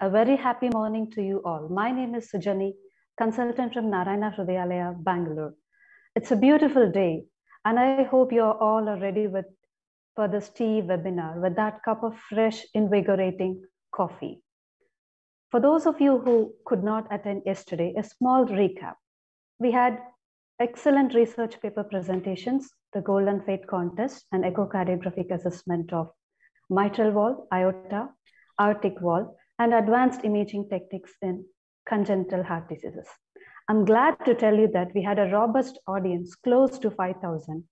A very happy morning to you all. My name is Sujani, consultant from Narayana Hrudayalaya, Bangalore. It's a beautiful day, and I hope you are all are ready with for this tea webinar with that cup of fresh, invigorating coffee. For those of you who could not attend yesterday, a small recap. We had excellent research paper presentations, the Golden Fate contest, and echocardiographic assessment of mitral valve, aorta, aortic valve, and advanced imaging techniques in congenital heart diseases. I'm glad to tell you that we had a robust audience, close to 5,000,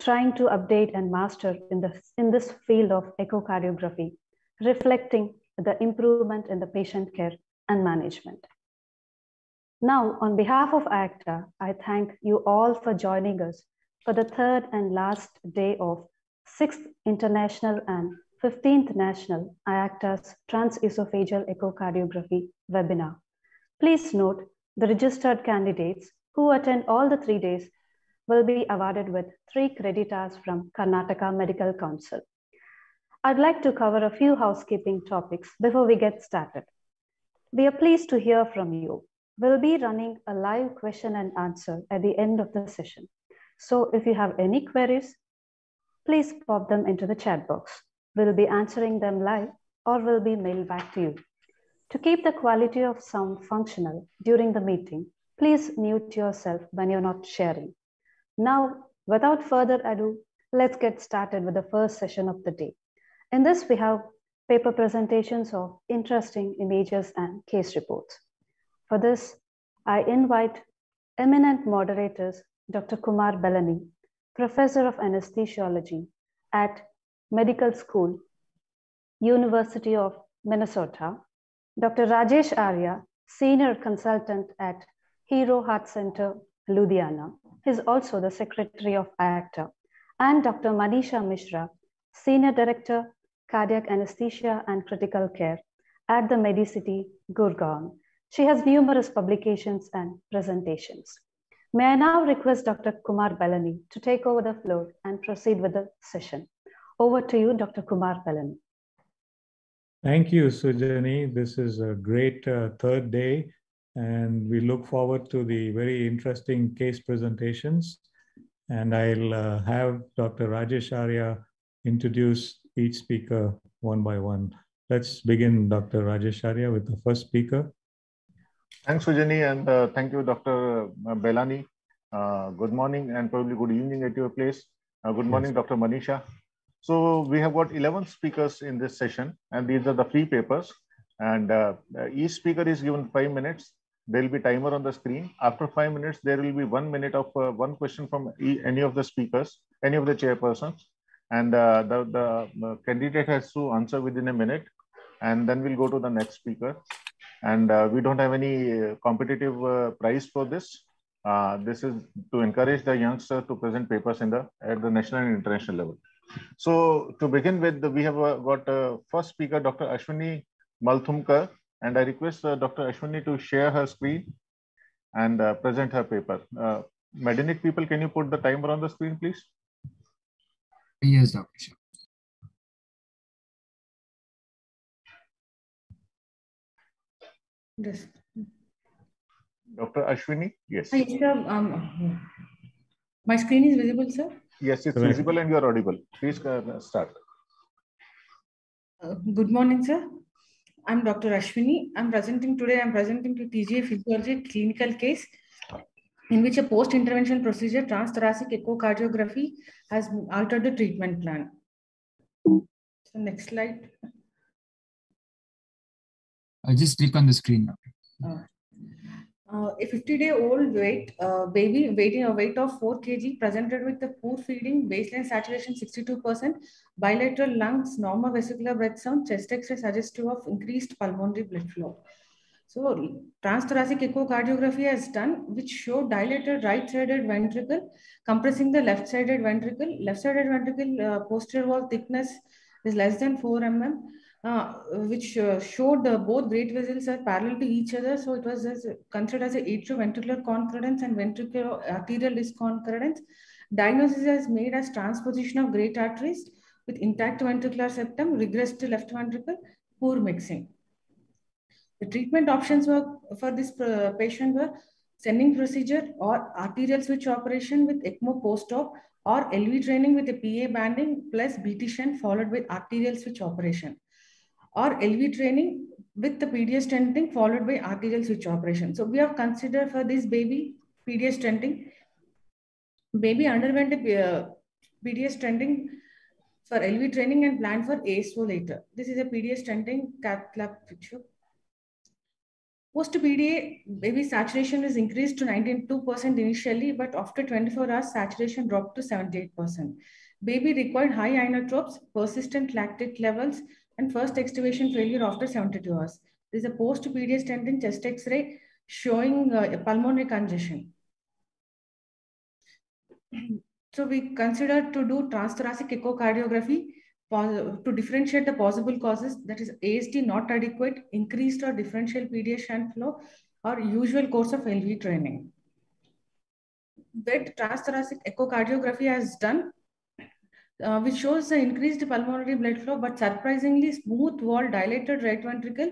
trying to update and master in, the, in this field of echocardiography, reflecting the improvement in the patient care and management. Now, on behalf of ACTA, I thank you all for joining us for the third and last day of 6th International and 15th National IACTA's Transesophageal Echocardiography webinar. Please note the registered candidates who attend all the three days will be awarded with three credit hours from Karnataka Medical Council. I'd like to cover a few housekeeping topics before we get started. We are pleased to hear from you. We'll be running a live question and answer at the end of the session. So if you have any queries, please pop them into the chat box. We'll be answering them live or will be mailed back to you. To keep the quality of sound functional during the meeting, please mute yourself when you're not sharing. Now, without further ado, let's get started with the first session of the day. In this, we have paper presentations of interesting images and case reports. For this, I invite eminent moderators, Dr. Kumar Belani, Professor of Anesthesiology at Medical School, University of Minnesota, Dr. Rajesh Arya, Senior Consultant at Hero Heart Center, Ludhiana. is also the Secretary of IACTA, and Dr. Manisha Mishra, Senior Director, Cardiac Anesthesia and Critical Care at the Medicity, Gurgaon. She has numerous publications and presentations. May I now request Dr. Kumar Belani to take over the floor and proceed with the session. Over to you, Dr. Kumar Belani. Thank you, Sujani. This is a great uh, third day, and we look forward to the very interesting case presentations. And I'll uh, have Dr. Rajesh Arya introduce each speaker one by one. Let's begin, Dr. Rajesh Arya, with the first speaker. Thanks, Sujani, and uh, thank you, Dr. Belani. Uh, good morning and probably good evening at your place. Uh, good morning, yes. Dr. Manisha. So we have got 11 speakers in this session, and these are the free papers. And uh, each speaker is given five minutes. There will be timer on the screen. After five minutes, there will be one minute of uh, one question from any of the speakers, any of the chairpersons. And uh, the, the candidate has to answer within a minute. And then we'll go to the next speaker. And uh, we don't have any competitive uh, prize for this. Uh, this is to encourage the youngster to present papers in the at the national and international level. So to begin with, we have uh, got uh, first speaker, Dr. Ashwini Malthumkar, and I request uh, Dr. Ashwini to share her screen and uh, present her paper. Uh, Medinic people, can you put the timer on the screen, please? Yes, Dr. Yes. Dr. Ashwini, yes. Hi, sir. Um, my screen is visible, sir? Yes, it's visible and you're audible. Please start. Uh, good morning, sir. I'm Dr. Ashwini. I'm presenting today. I'm presenting to TGA Physiology clinical case in which a post-intervention procedure, transthoracic echocardiography, has altered the treatment plan. So next slide. I'll just click on the screen. Uh, uh, a 50 day old weight uh, baby weighing a weight of 4 kg presented with the poor feeding baseline saturation 62% bilateral lungs normal vesicular breath sound chest x-ray suggestive of increased pulmonary blood flow. So transthoracic echocardiography has done which showed dilated right sided ventricle compressing the left sided ventricle. Left sided ventricle uh, posterior wall thickness is less than 4 mm uh, which uh, showed uh, both great vessels are parallel to each other. So it was as, considered as a atrioventricular concordance and ventricular arterial disconcordance. Diagnosis is made as transposition of great arteries with intact ventricular septum, regressed to left ventricle, poor mixing. The treatment options were for this uh, patient were Senning procedure or arterial switch operation with ECMO post-op or LV training with a PA banding plus BT shunt followed with arterial switch operation or LV training with the PDA stenting followed by arterial switch operation. So we have considered for this baby PDA stenting. Baby underwent a uh, PDA stenting for LV training and planned for ASO later. This is a PDA stenting cath lab picture. Post PDA, baby saturation is increased to 92% initially, but after 24 hours, saturation dropped to 78%. Baby required high inotropes, persistent lactate levels, and first extubation failure after 72 hours. There is a post PDA stenting chest X-ray showing uh, pulmonary congestion. so we considered to do transthoracic echocardiography to differentiate the possible causes, that is AST not adequate, increased or differential PDA shunt flow, or usual course of LV training. That transthoracic echocardiography has done, uh, which shows the increased pulmonary blood flow, but surprisingly smooth wall dilated right ventricle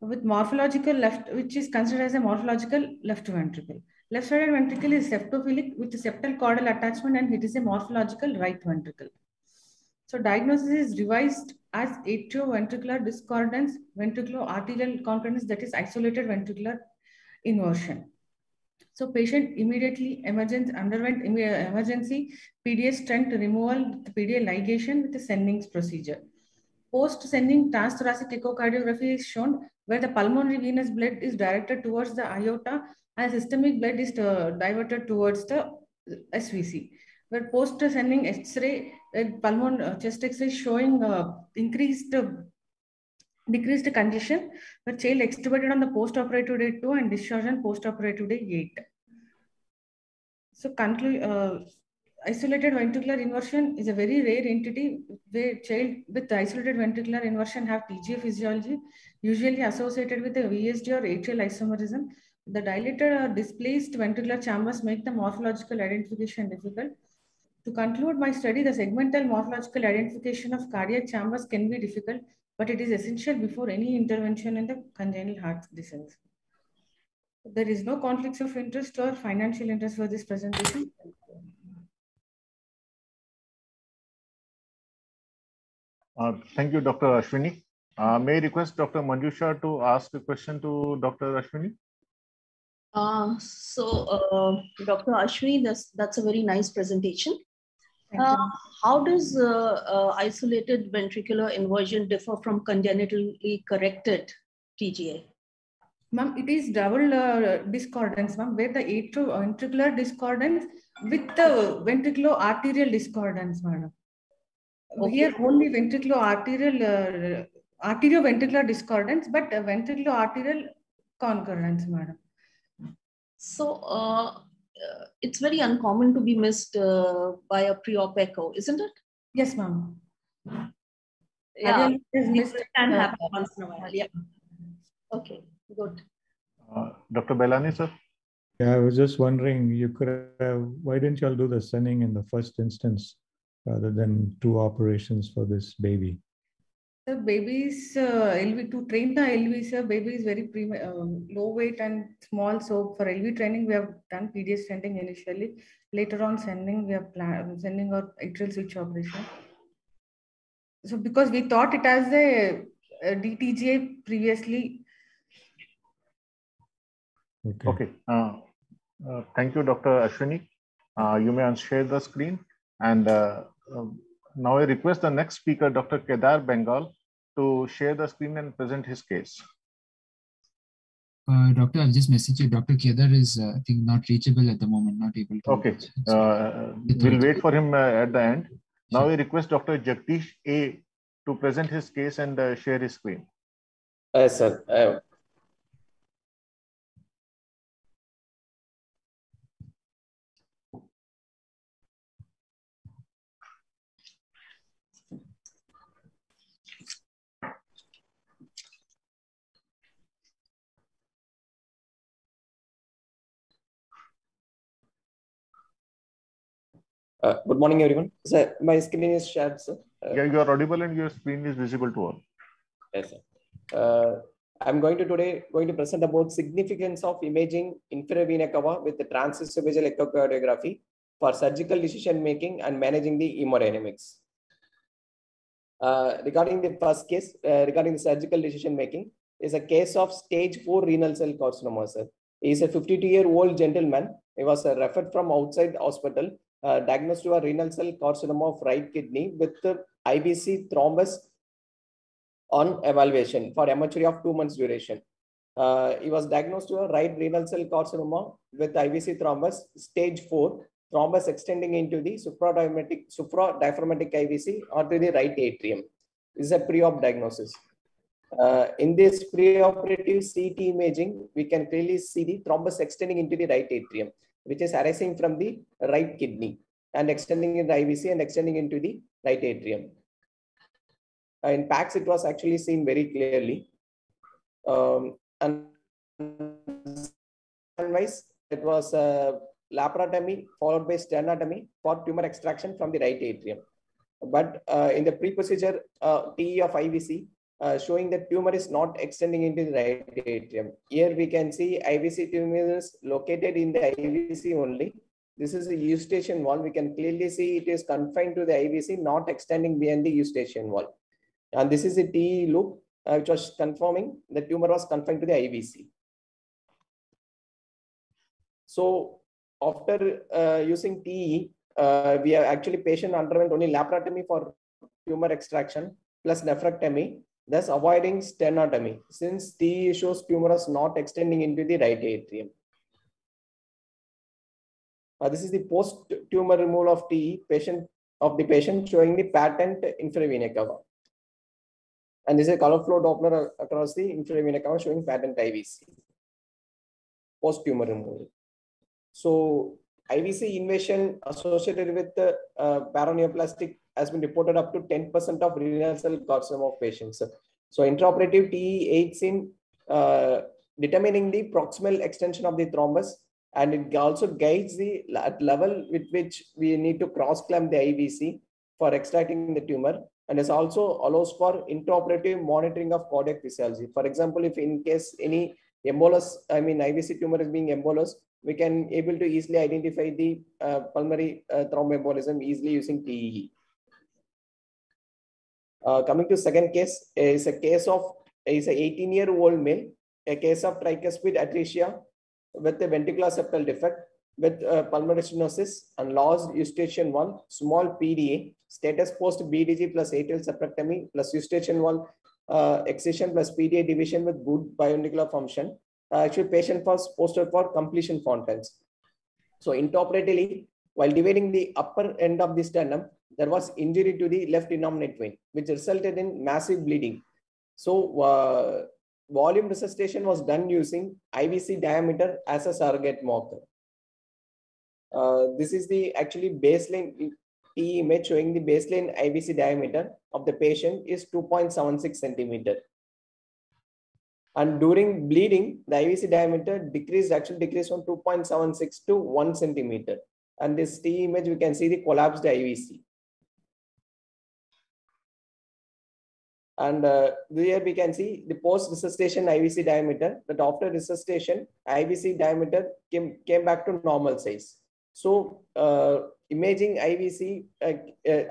with morphological left, which is considered as a morphological left ventricle. Left-sided ventricle is septophilic with septal chordal attachment and it is a morphological right ventricle. So diagnosis is revised as atrioventricular discordance, ventricular-arterial concordance, that is isolated ventricular inversion. So patient immediately emergence underwent emergency PDA stent removal, PDA ligation with the Senning's procedure. Post-Senning transthoracic echocardiography is shown where the pulmonary venous blood is directed towards the aorta and systemic blood is uh, diverted towards the SVC. Where post Senning X-ray pulmonary uh, chest X-ray showing uh, increased, uh, decreased condition, but child extubated on the post-operative day 2 and discharged on post-operative day 8. So conclude, uh, isolated ventricular inversion is a very rare entity where child with isolated ventricular inversion have TGA physiology, usually associated with a VSD or atrial isomerism. The dilated or displaced ventricular chambers make the morphological identification difficult. To conclude my study, the segmental morphological identification of cardiac chambers can be difficult, but it is essential before any intervention in the congenital heart disease. There is no conflicts of interest or financial interest for this presentation. Uh, thank you, Dr. Ashwini. Uh, may I request Dr. Manjusha to ask a question to Dr. Ashwini? Uh, so, uh, Dr. Ashwini, that's, that's a very nice presentation. Uh, how does uh, uh, isolated ventricular inversion differ from congenitally corrected TGA? Ma'am, it is double uh, discordance, ma'am, where the atrioventricular discordance with the ventricular arterial discordance, madam. Okay. Here only ventricular arterial, uh, arterioventricular discordance, but uh, ventricular arterial concurrence, madam. So, uh, uh, it's very uncommon to be missed uh, by a pre-op echo, isn't it? Yes, ma'am. Yeah, it can happen once in a while. Yeah. Okay, good. Uh, Dr. Belani, sir? Yeah, I was just wondering, you could have, why didn't y'all do the Senning in the first instance rather than two operations for this baby? The baby's uh, LV to train the LV, sir, baby is very pre, uh, low weight and small. So for LV training, we have done PDA stenting initially. Later on, Senning we have plan, Senning our atrial switch operation. So because we thought it as a, a DTGA previously. Okay. okay. Uh, uh, thank you, Dr. Ashwini. Uh, you may unshare the screen and uh, um, now I request the next speaker, Dr. Kedar Bengal, to share the screen and present his case. Uh, doctor, I'll just message you. Dr. Kedar is, uh, I think, not reachable at the moment, not able to. Okay. Uh, we'll wait for him uh, at the end. Now I request Dr. Jagdish A to present his case and uh, share his screen. Yes, sir. Uh, good morning, everyone. Sir, my screen is shared, sir. Uh, yeah, you are audible and your screen is visible to all. Yes, sir. Uh, I'm going to today going to present about significance of imaging inferior vena cava with the transesophageal echocardiography for surgical decision making and managing the hemodynamics. Uh, regarding the first case, uh, regarding the surgical decision making, is a case of stage 4 renal cell carcinoma. Sir. He is a 52 year old gentleman. He was uh, referred from outside hospital, uh, diagnosed with a renal cell carcinoma of right kidney with IVC thrombus on evaluation for hematuria of two months duration. Uh, he was diagnosed with a right renal cell carcinoma with IVC thrombus stage 4 thrombus extending into the supradiaphragmatic, supradiaphragmatic IVC or to the right atrium. This is a pre-op diagnosis. Uh, in this preoperative CT imaging, we can clearly see the thrombus extending into the right atrium, which is arising from the right kidney and extending in the IVC and extending into the right atrium. Uh, in PAX, it was actually seen very clearly. Um, and otherwise, it was uh, laparotomy followed by sternotomy for tumor extraction from the right atrium. But uh, in the pre-procedure uh, TE of IVC, uh, showing that tumor is not extending into the right atrium. Here we can see IVC tumor is located in the IVC only. This is a eustachian valve. We can clearly see it is confined to the IVC, not extending beyond the eustachian valve. And this is a TE loop, uh, which was confirming the tumor was confined to the IVC. So after uh, using TE, uh, we have actually patient underwent only laparotomy for tumor extraction plus nephrectomy, thus avoiding sternotomy since TE shows tumor is not extending into the right atrium. Uh, this is the post-tumor removal of TE patient of the patient showing the patent inferior vena cava. And this is a color flow Doppler across the inferior vena cava showing patent IVC post-tumor removal. So IVC invasion associated with the uh, paraneoplastic has been reported up to 10% of renal cell carcinoma patients. So intraoperative TE aids in uh, determining the proximal extension of the thrombus and it also guides the level with which we need to cross clamp the IVC for extracting the tumor and it also allows for intraoperative monitoring of cardiac physiology. For example, if in case any embolus, I mean IVC tumor is being embolus, we can able to easily identify the uh, pulmonary uh, thromboembolism easily using TEE. Uh, coming to second case is a case of is a 18 year old male, a case of tricuspid atresia with a ventricular septal defect with uh, pulmonary stenosis and lost eustachian valve, small PDA, status post BDG plus atrial septectomy plus eustachian valve uh, excision plus PDA division with good biventricular function. Uh, actually, patient was posted for completion Fontans. So intraoperatively, while dividing the upper end of the sternum, there was injury to the left innominate vein, which resulted in massive bleeding. So uh, volume resuscitation was done using IVC diameter as a surrogate marker. Uh, this is the actually baseline TE image showing the baseline IVC diameter of the patient is 2.76 centimeter. And during bleeding, the IVC diameter decreased, actually decreased from 2.76 to 1 centimeter. And this T image, we can see the collapsed IVC. And uh, here we can see the post-resuscitation IVC diameter, that after resuscitation, IVC diameter came, came back to normal size. So uh, imaging IVC, uh,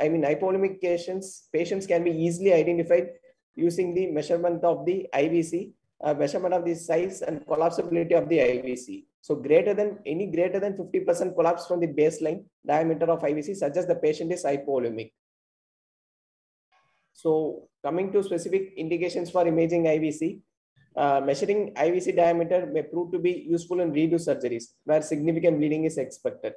I mean hypovolemic patients, patients can be easily identified using the measurement of the IVC, uh, measurement of the size and collapsibility of the IVC. So greater than any greater than 50% collapse from the baseline diameter of IVC suggests the patient is hypovolemic. So coming to specific indications for imaging IVC, uh, measuring IVC diameter may prove to be useful in redo surgeries where significant bleeding is expected.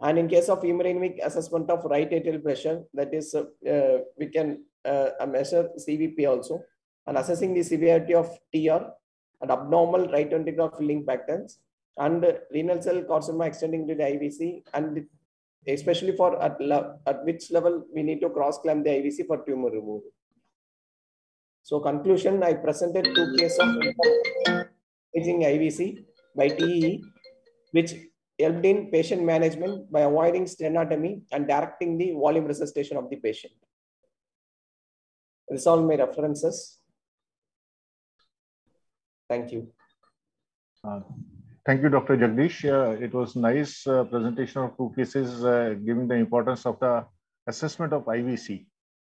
And in case of hemodynamic assessment of right atrial pressure, that is, uh, uh, we can uh, measure CVP also, and assessing the severity of TR and abnormal right ventricular filling patterns and renal cell carcinoma extending to the IVC and especially for at, at which level we need to cross clamp the IVC for tumor removal. So conclusion, I presented two cases of imaging IVC by TE, which helped in patient management by avoiding sternotomy and directing the volume resuscitation of the patient. These all my references. Thank you. Uh, thank you, Dr. Jagdish. Uh, it was nice uh, presentation of two cases uh, giving the importance of the assessment of IVC.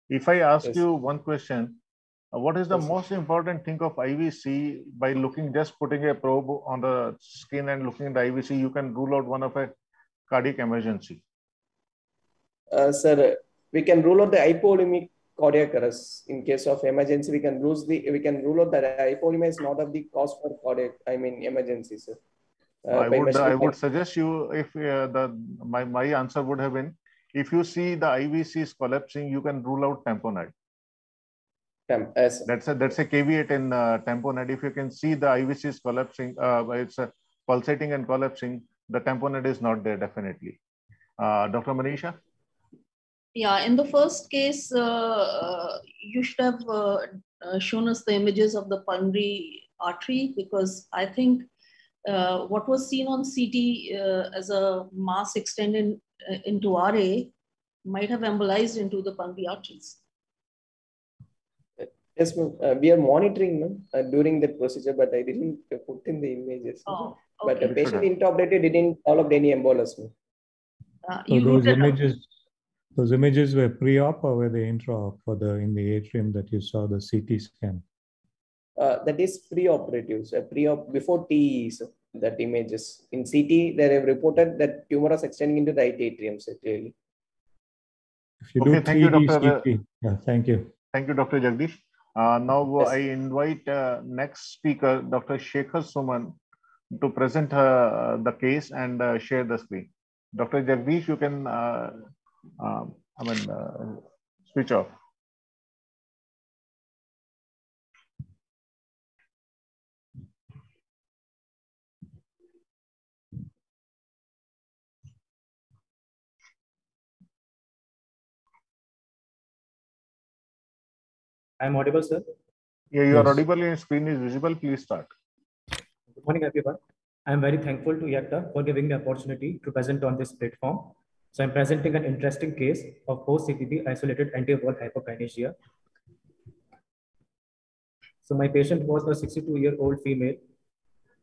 If I ask Yes. you one question, uh, what is the Yes, most important thing of IVC by looking, just putting a probe on the skin and looking at the IVC, you can rule out one of a cardiac emergency. Uh, sir, we can rule out the hypovolemic cardiac arrest. In case of emergency, we can rule the we can rule out that hypovolemia is not of the cause for cardiac. I mean emergency, sir. Uh, I would, I would suggest you, if uh, the, my, my answer would have been, if you see the IVC is collapsing, you can rule out tamponade. temp- as That's a, that's a caveat in uh, tamponade. If you can see the IVC is collapsing, uh, it's uh, pulsating and collapsing, the tamponade is not there definitely. Uh, Dr. Manisha? Yeah, in the first case, uh, uh, you should have uh, uh, shown us the images of the pulmonary artery because I think uh, what was seen on CT uh, as a mass extended uh, into RA might have embolized into the pulmonary arteries. yes, ma'am. Uh, we are monitoring ma'am, uh, during that procedure, but I didn't uh, put in the images. Oh, But the okay. patient intubated didn't develop any embolism. Uh, So those wrote it images, those images were pre-op or were they intra-op for the, in the atrium that you saw the CT scan? Uh, that is pre-operative, so pre-op before TE, so that images. In CT, they have reported that tumor was extending into the right atrium, so clearly. If you do Okay, thank you, 3D Dr. CT, yeah, thank you. Thank you, Dr. Jagdish. Uh, now uh, Yes. I invite uh, next speaker, Dr. Shekhar Suman, to present uh, the case and uh, share the screen. Dr. Jagdish, you can, uh, um, I mean, uh, switch off. I'm audible, sir. Yeah, you are audible, your screen is visible. Please start. Good morning, everyone. I'm very thankful to IACTA for giving me the opportunity to present on this platform. So I'm presenting an interesting case of post-CPB isolated anti-wall hypokinesia. So my patient was a 62-year-old female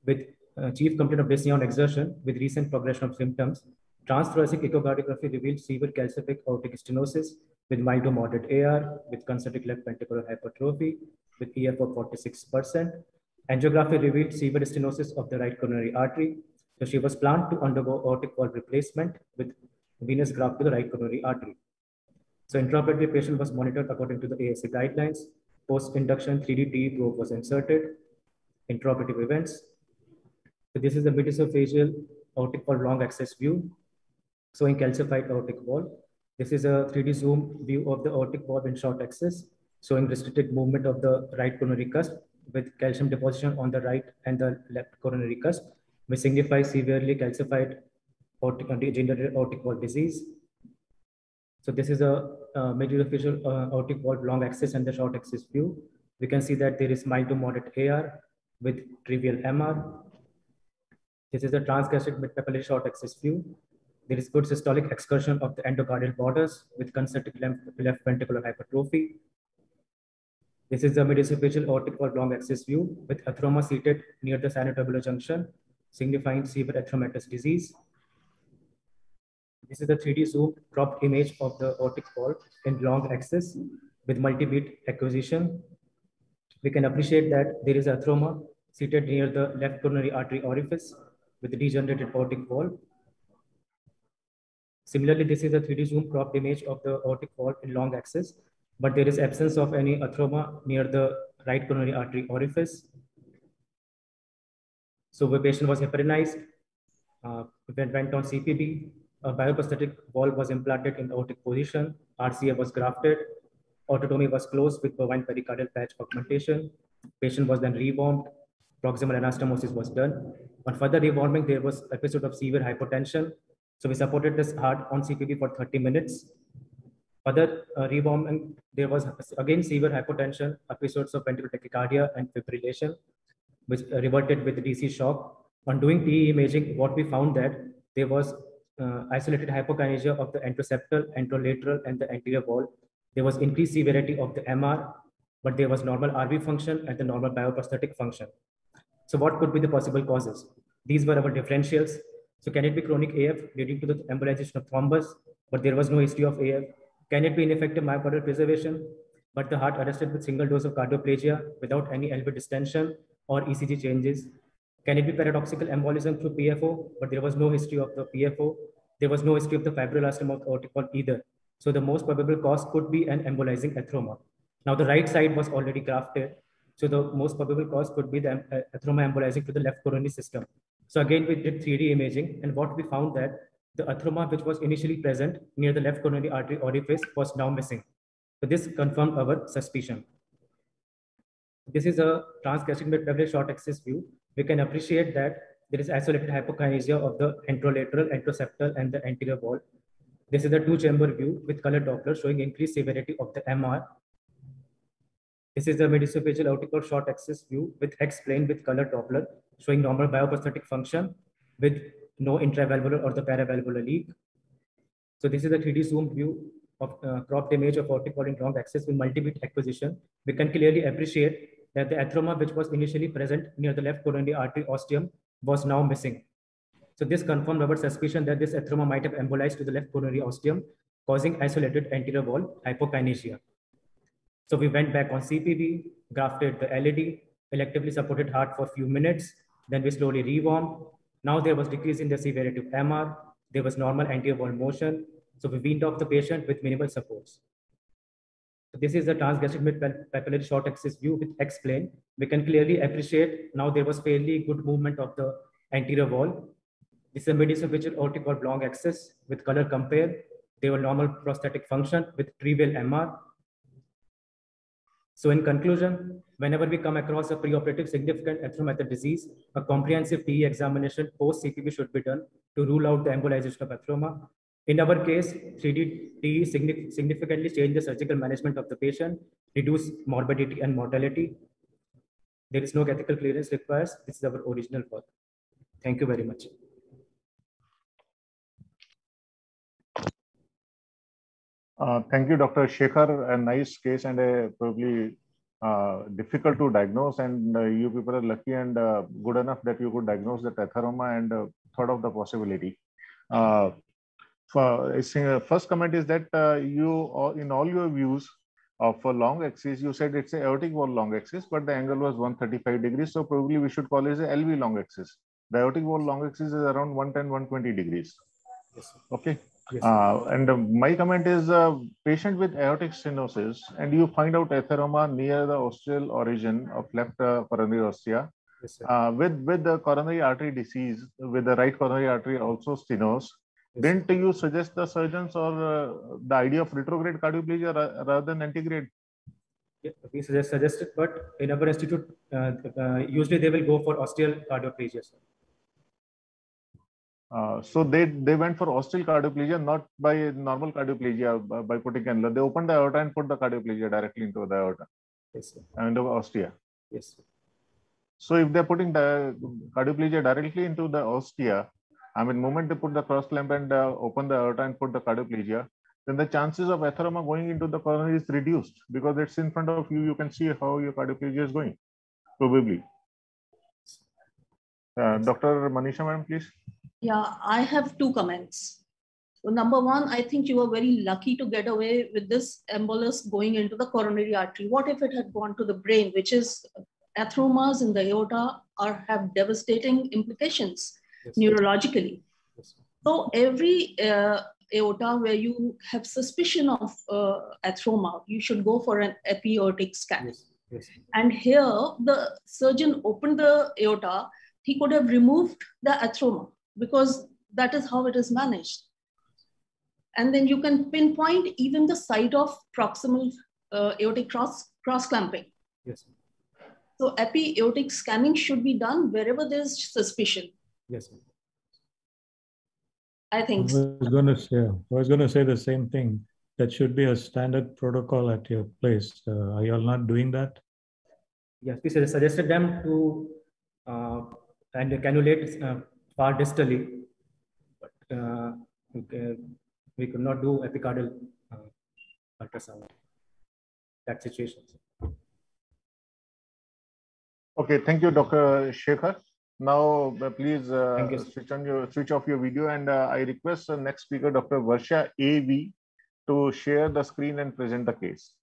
with uh, chief complaint of dyspnea on exertion with recent progression of symptoms. Transthoracic echocardiography revealed severe calcific aortic stenosis with mild to moderate AR with concentric left ventricular hypertrophy with EF of 46%. Angiography revealed severe stenosis of the right coronary artery. So she was planned to undergo aortic valve replacement with venous graft to the right coronary artery. So intraoperatively patient was monitored according to the ASA guidelines. Post-induction 3D TE probe was inserted. Intraoperative events. So this is the midesophageal aortic valve long axis view showing calcified aortic valve. This is a 3D zoom view of the aortic valve in short axis showing restricted movement of the right coronary cusp with calcium deposition on the right and the left coronary cusp, which signifies severely calcified aortic, degenerated aortic valve disease. So this is a uh, medial uh, aortic valve long axis and the short axis view. We can see that there is mild to moderate AR with trivial MR. This is a transgastric mid-papillary short axis view. There is good systolic excursion of the endocardial borders with concentric left, left ventricular hypertrophy. This is the midesophageal aortic valve long axis view with atheroma seated near the sinotubular junction, signifying severe atheromatous disease. This is the 3D zoom cropped image of the aortic valve in long axis with multi-beat acquisition. We can appreciate that there is atheroma seated near the left coronary artery orifice with the degenerated aortic valve. Similarly, this is a 3D zoom cropped image of the aortic valve in long axis, but there is absence of any atheroma near the right coronary artery orifice. So the patient was heparinized, uh, went, on CPB, a bioprosthetic valve was implanted in aortic position, RCA was grafted, aortotomy was closed with bovine pericardial patch augmentation. Patient was then rewarmed, proximal anastomosis was done. On further rewarming, there was episode of severe hypotension. So we supported this heart on CPB for 30 minutes. Other uh, rewarming, there was again severe hypotension, episodes of ventricular tachycardia and fibrillation, which reverted with DC shock. On doing TE imaging, what we found that there was uh, isolated hypokinesia of the anteroseptal, anterolateral, and the anterior wall. There was increased severity of the MR, but there was normal RV function and the normal bioprosthetic function. So what could be the possible causes? These were our differentials. So can it be chronic AF leading to the embolization of thrombus, but there was no history of AF? Can it be ineffective myocardial preservation, but the heart arrested with single dose of cardioplegia without any LV distension or ECG changes? Can it be paradoxical embolism through PFO, but there was no history of the PFO? There was no history of the fibrillosum of aortic wall either. So the most probable cause could be an embolizing atheroma. Now the right side was already grafted. So the most probable cause could be the uh, atheroma embolizing to the left coronary system. So again, we did 3D imaging and what we found that the atheroma which was initially present near the left coronary artery orifice was now missing. So this confirmed our suspicion. This is a transgastric mid short axis view. We can appreciate that there is isolated hypokinesia of the anterolateral, anteroseptal, and the anterior wall. This is a two-chamber view with color Doppler showing increased severity of the MR. This is the mediastinal aortic short axis view with X plane with color Doppler showing normal bioprosthetic function with no intravalvular or the paravalvular leak. So this is a 3D zoom view of uh, cropped image of aortic long axis with multi-beat acquisition. We can clearly appreciate that the atheroma which was initially present near the left coronary artery ostium was now missing. So this confirmed our suspicion that this atheroma might have embolized to the left coronary ostium, causing isolated anterior wall hypokinesia. So we went back on CPB, grafted the LAD, electively supported heart for a few minutes, then we slowly rewarmed. Now there was decrease in the severity of MR, there was normal anterior wall motion. So we weaned off the patient with minimal supports. So this is the transgastric mid-papillary short axis view with X plane. We can clearly appreciate now there was fairly good movement of the anterior wall. This is a mediastinal aortic wall long axis with color compare. They were normal prosthetic function with trivial MR. So in conclusion, whenever we come across a preoperative significant atheroma disease, a comprehensive TE examination post CPB should be done to rule out the embolization of atheroma in our case, 3D significantly changed the surgical management of the patient, reduce morbidity and mortality. There is no ethical clearance required. This is our original work. Thank you very much. Uh, thank you, Dr. Shekhar. A nice case and a probably uh, difficult to diagnose. And uh, you people are lucky and uh, good enough that you could diagnose the atheroma and uh, thought of the possibility. Uh, uh, first comment is that uh, you, in all your views of a long axis, you said it's a aortic valve long axis, but the angle was 135 degrees. So probably we should call it a LV long axis. The aortic valve long axis is around 110, 120 degrees. Yes, okay. Yes, uh, and uh, my comment is uh, patient with aortic stenosis and you find out atheroma near the ostial origin of left uh, coronary ostia yes, uh, with with the coronary artery disease with the right coronary artery also stenosed didn't you suggest the surgeons or uh, the idea of retrograde cardioplegia rather than antegrade? Yeah, we suggest, suggested, but in our institute, uh, uh, usually they will go for ostial cardioplegia. Uh, so they they went for ostial cardioplegia, not by normal cardioplegia uh, by putting cannula. They opened the aorta and put the cardioplegia directly into the aorta. Yes. Sir. And the ostia. Yes. Sir. So if they're putting the cardioplegia directly into the ostia, I mean, moment they put the cross clamp and uh, open the aorta and put the cardioplegia, then the chances of atheroma going into the coronary is reduced because it's in front of you. You can see how your cardioplegia is going, probably. Uh, Dr. Manisha, madam, please. Yeah, I have two comments. So number one, I think you were very lucky to get away with this embolus going into the coronary artery. What if it had gone to the brain, which is atheromas in the aorta are have devastating implications yes. neurologically. Yes. So every uh, aorta where you have suspicion of uh, atheroma, you should go for an epi-aortic scan. Yes. Yes. And here the surgeon opened the aorta, he could have removed the atheroma because that is how it is managed. And then you can pinpoint even the site of proximal uh, aortic cross, cross clamping. Yes. So epi-aortic scanning should be done wherever there's suspicion. Yes. I think I was going to say, I was going to say the same thing. That should be a standard protocol at your place. Uh, are you all not doing that? Yes, we suggested them to uh, and cannulate uh, far distally, but uh, we could not do epicardial uh, ultrasound. That situation. Okay, thank you, Dr. Shekhar. Now, uh, please uh, you. switch on your switch off your video, and uh, I request the next speaker, Dr. Varsha AV, to share the screen and present the case.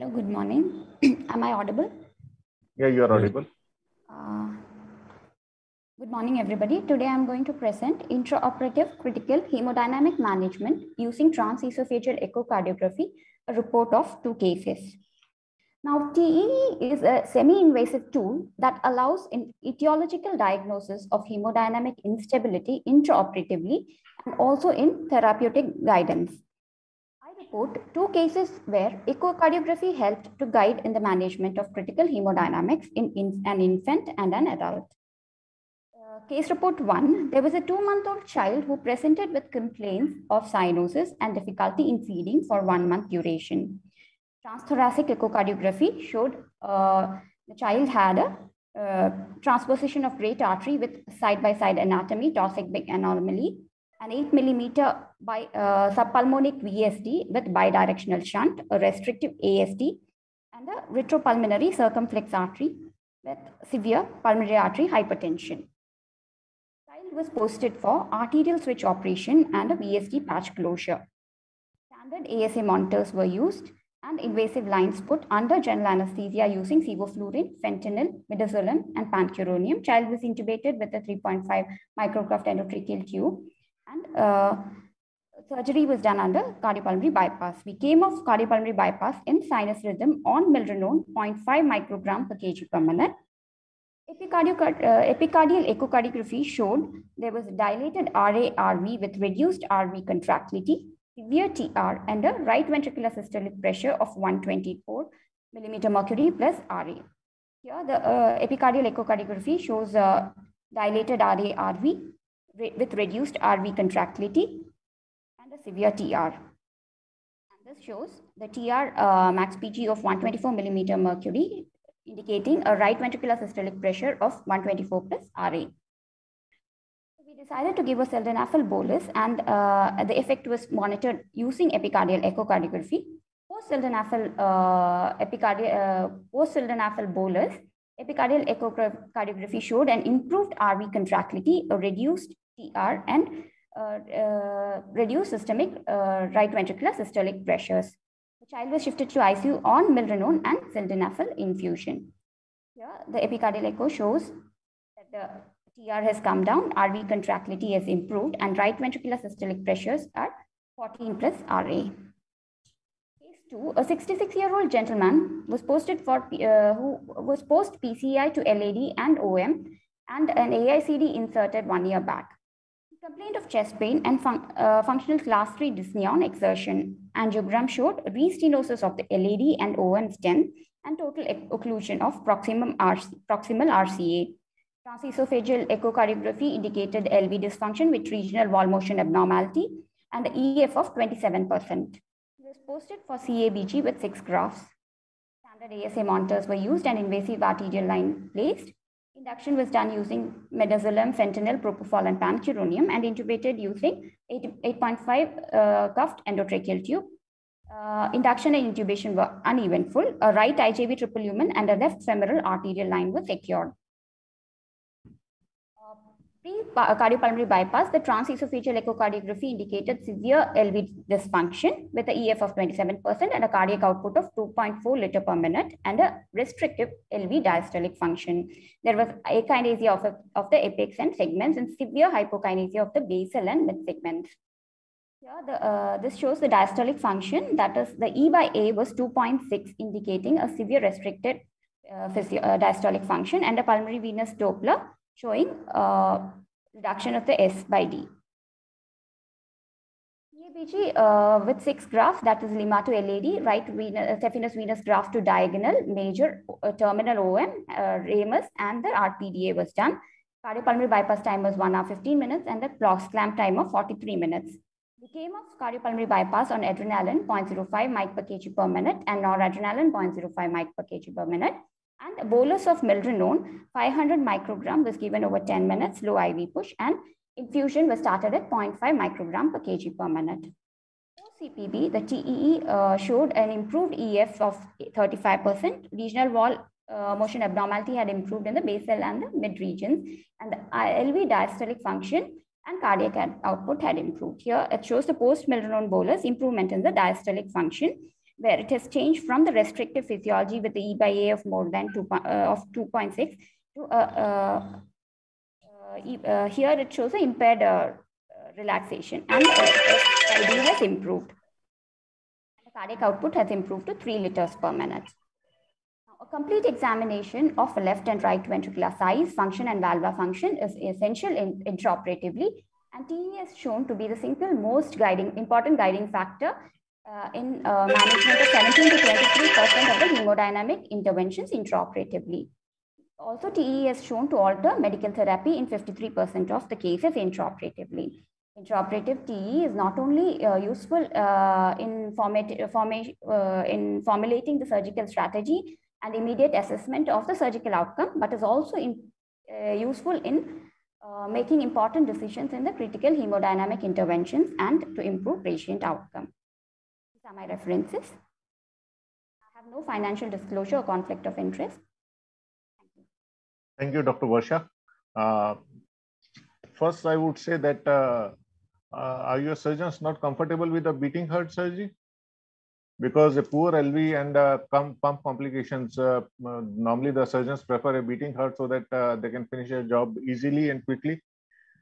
Hello, good morning. Am I audible? Yeah, you are audible. Uh, good morning, everybody. Today I'm going to present intraoperative critical hemodynamic management using transesophageal echocardiography, a report of two cases. Now, TEE is a semi-invasive tool that allows an etiological diagnosis of hemodynamic instability intraoperatively and also in therapeutic guidance report two cases where echocardiography helped to guide in the management of critical hemodynamics in, in an infant and an adult. Uh, case report one, there was a two-month-old child who presented with complaints of cyanosis and difficulty in feeding for one month duration. Transthoracic echocardiography showed uh, the child had a uh, transposition of great artery with side-by-side -side anatomy, Taussig-Bing anomaly, an 8 millimeter by uh, subpulmonic VSD with bidirectional shunt, a restrictive ASD, and a retropulmonary circumflex artery with severe pulmonary artery hypertension. Child was posted for arterial switch operation and a VSD patch closure. Standard ASA monitors were used and invasive lines put under general anesthesia using sevoflurane, fentanyl, midazolam, and pancuronium. Child was intubated with a 3.5 micrograph endotracheal tube and uh, surgery was done under cardiopulmonary bypass. We came off cardiopulmonary bypass in sinus rhythm on milrinone 0.5 microgram per kg per minute. Epicardial, uh, epicardial echocardiography showed there was dilated RA-RV with reduced RV contractility, severe TR, and a right ventricular systolic pressure of 124 millimeter mercury plus RA. Here, the uh, epicardial echocardiography shows uh, dilated RA-RV with reduced RV contractility and a severe TR. And this shows the TR uh, max PG of 124 millimeter mercury, indicating a right ventricular systolic pressure of 124 plus RA. We decided to give a sildenafil bolus and uh, the effect was monitored using epicardial echocardiography. Post-sildenafil uh, epicardial, uh, post-sildenafil bolus, epicardial echocardiography showed an improved RV contractility, a reduced TR, and uh, uh, reduced systemic uh, right ventricular systolic pressures. The child was shifted to ICU on milrinone and sildenafil infusion. Here, the epicardial echo shows that the TR has come down, RV contractility has improved, and right ventricular systolic pressures are 14 plus RA. Case two, a 66-year-old gentleman was posted for uh, who was post PCI to LAD and OM, and an AICD inserted one year back. He complained of chest pain and fun uh, functional class 3 dyspnea on exertion. Angiogram showed restenosis of the LAD and OM stent and total occlusion of proximal, RC, proximal RCA. Transesophageal echocardiography indicated LV dysfunction with regional wall motion abnormality and the EF of 27%. Was posted for CABG with six graphs. Standard ASA monitors were used and invasive arterial line placed. Induction was done using midazolam, fentanyl, propofol, and pancuronium, and intubated using 8.5 uh, cuffed endotracheal tube. Uh, induction and intubation were uneventful. A right IJV triple lumen and a left femoral arterial line was secured cardiopulmonary bypass, the transesophageal echocardiography indicated severe LV dysfunction with an EF of 27% and a cardiac output of 2.4 liter per minute and a restrictive LV diastolic function. There was akinesia of, of the apex and segments and severe hypokinesia of the basal and mid segments. Here, the, uh, this shows the diastolic function, that is the E by A was 2.6, indicating a severe restricted uh, uh, diastolic function and a pulmonary venous Doppler showing uh, reduction of the S by D. CABG uh, with six graphs, that is Lima to LAD, right venous, saphenous venous graft to diagonal, major uh, terminal OM, uh, ramus, and the RPDA was done. Cardiopulmonary bypass time was 1 hour 15 minutes and the clock clamp time of 43 minutes. We came off cardiopulmonary bypass on adrenaline 0.05 mic per kg per minute and noradrenaline 0.05 mic per kg per minute. And bolus of milrinone, 500 microgram was given over 10 minutes, low IV push, and Infusion was started at 0.5 microgram per kg per minute. CPB, the TEE uh, showed an improved EF of 35%. Regional wall uh, motion abnormality had improved in the basal and the mid regions, and the LV diastolic function and cardiac output had improved. Here it shows the post-milrinone bolus improvement in the diastolic function, where it has changed from the restrictive physiology with the E by A of more than 2, uh, of 2.6 to uh, uh, uh, here it shows the impaired relaxation and the has improved. The cardiac output has improved to 3 liters per minute. A complete examination of left and right ventricular size, function, and valvular function is essential in, intraoperatively. And TE is shown to be the single most guiding, important guiding factor uh, in uh, management of 17 to 23% of the hemodynamic interventions intraoperatively. Also, TE has shown to alter medical therapy in 53% of the cases intraoperatively. Intraoperative TE is not only uh, useful uh, in, format, formation, uh, in formulating the surgical strategy and immediate assessment of the surgical outcome, but is also in, uh, useful in uh, making important decisions in the critical hemodynamic interventions and to improve patient outcome. Are my references. I have no financial disclosure or conflict of interest. Thank you, Thank you Dr. Varsha. Uh, first, I would say that uh, are your surgeons not comfortable with the beating heart surgery? Because a poor LV and uh, pump complications, uh, normally the surgeons prefer a beating heart so that they can finish their job easily and quickly.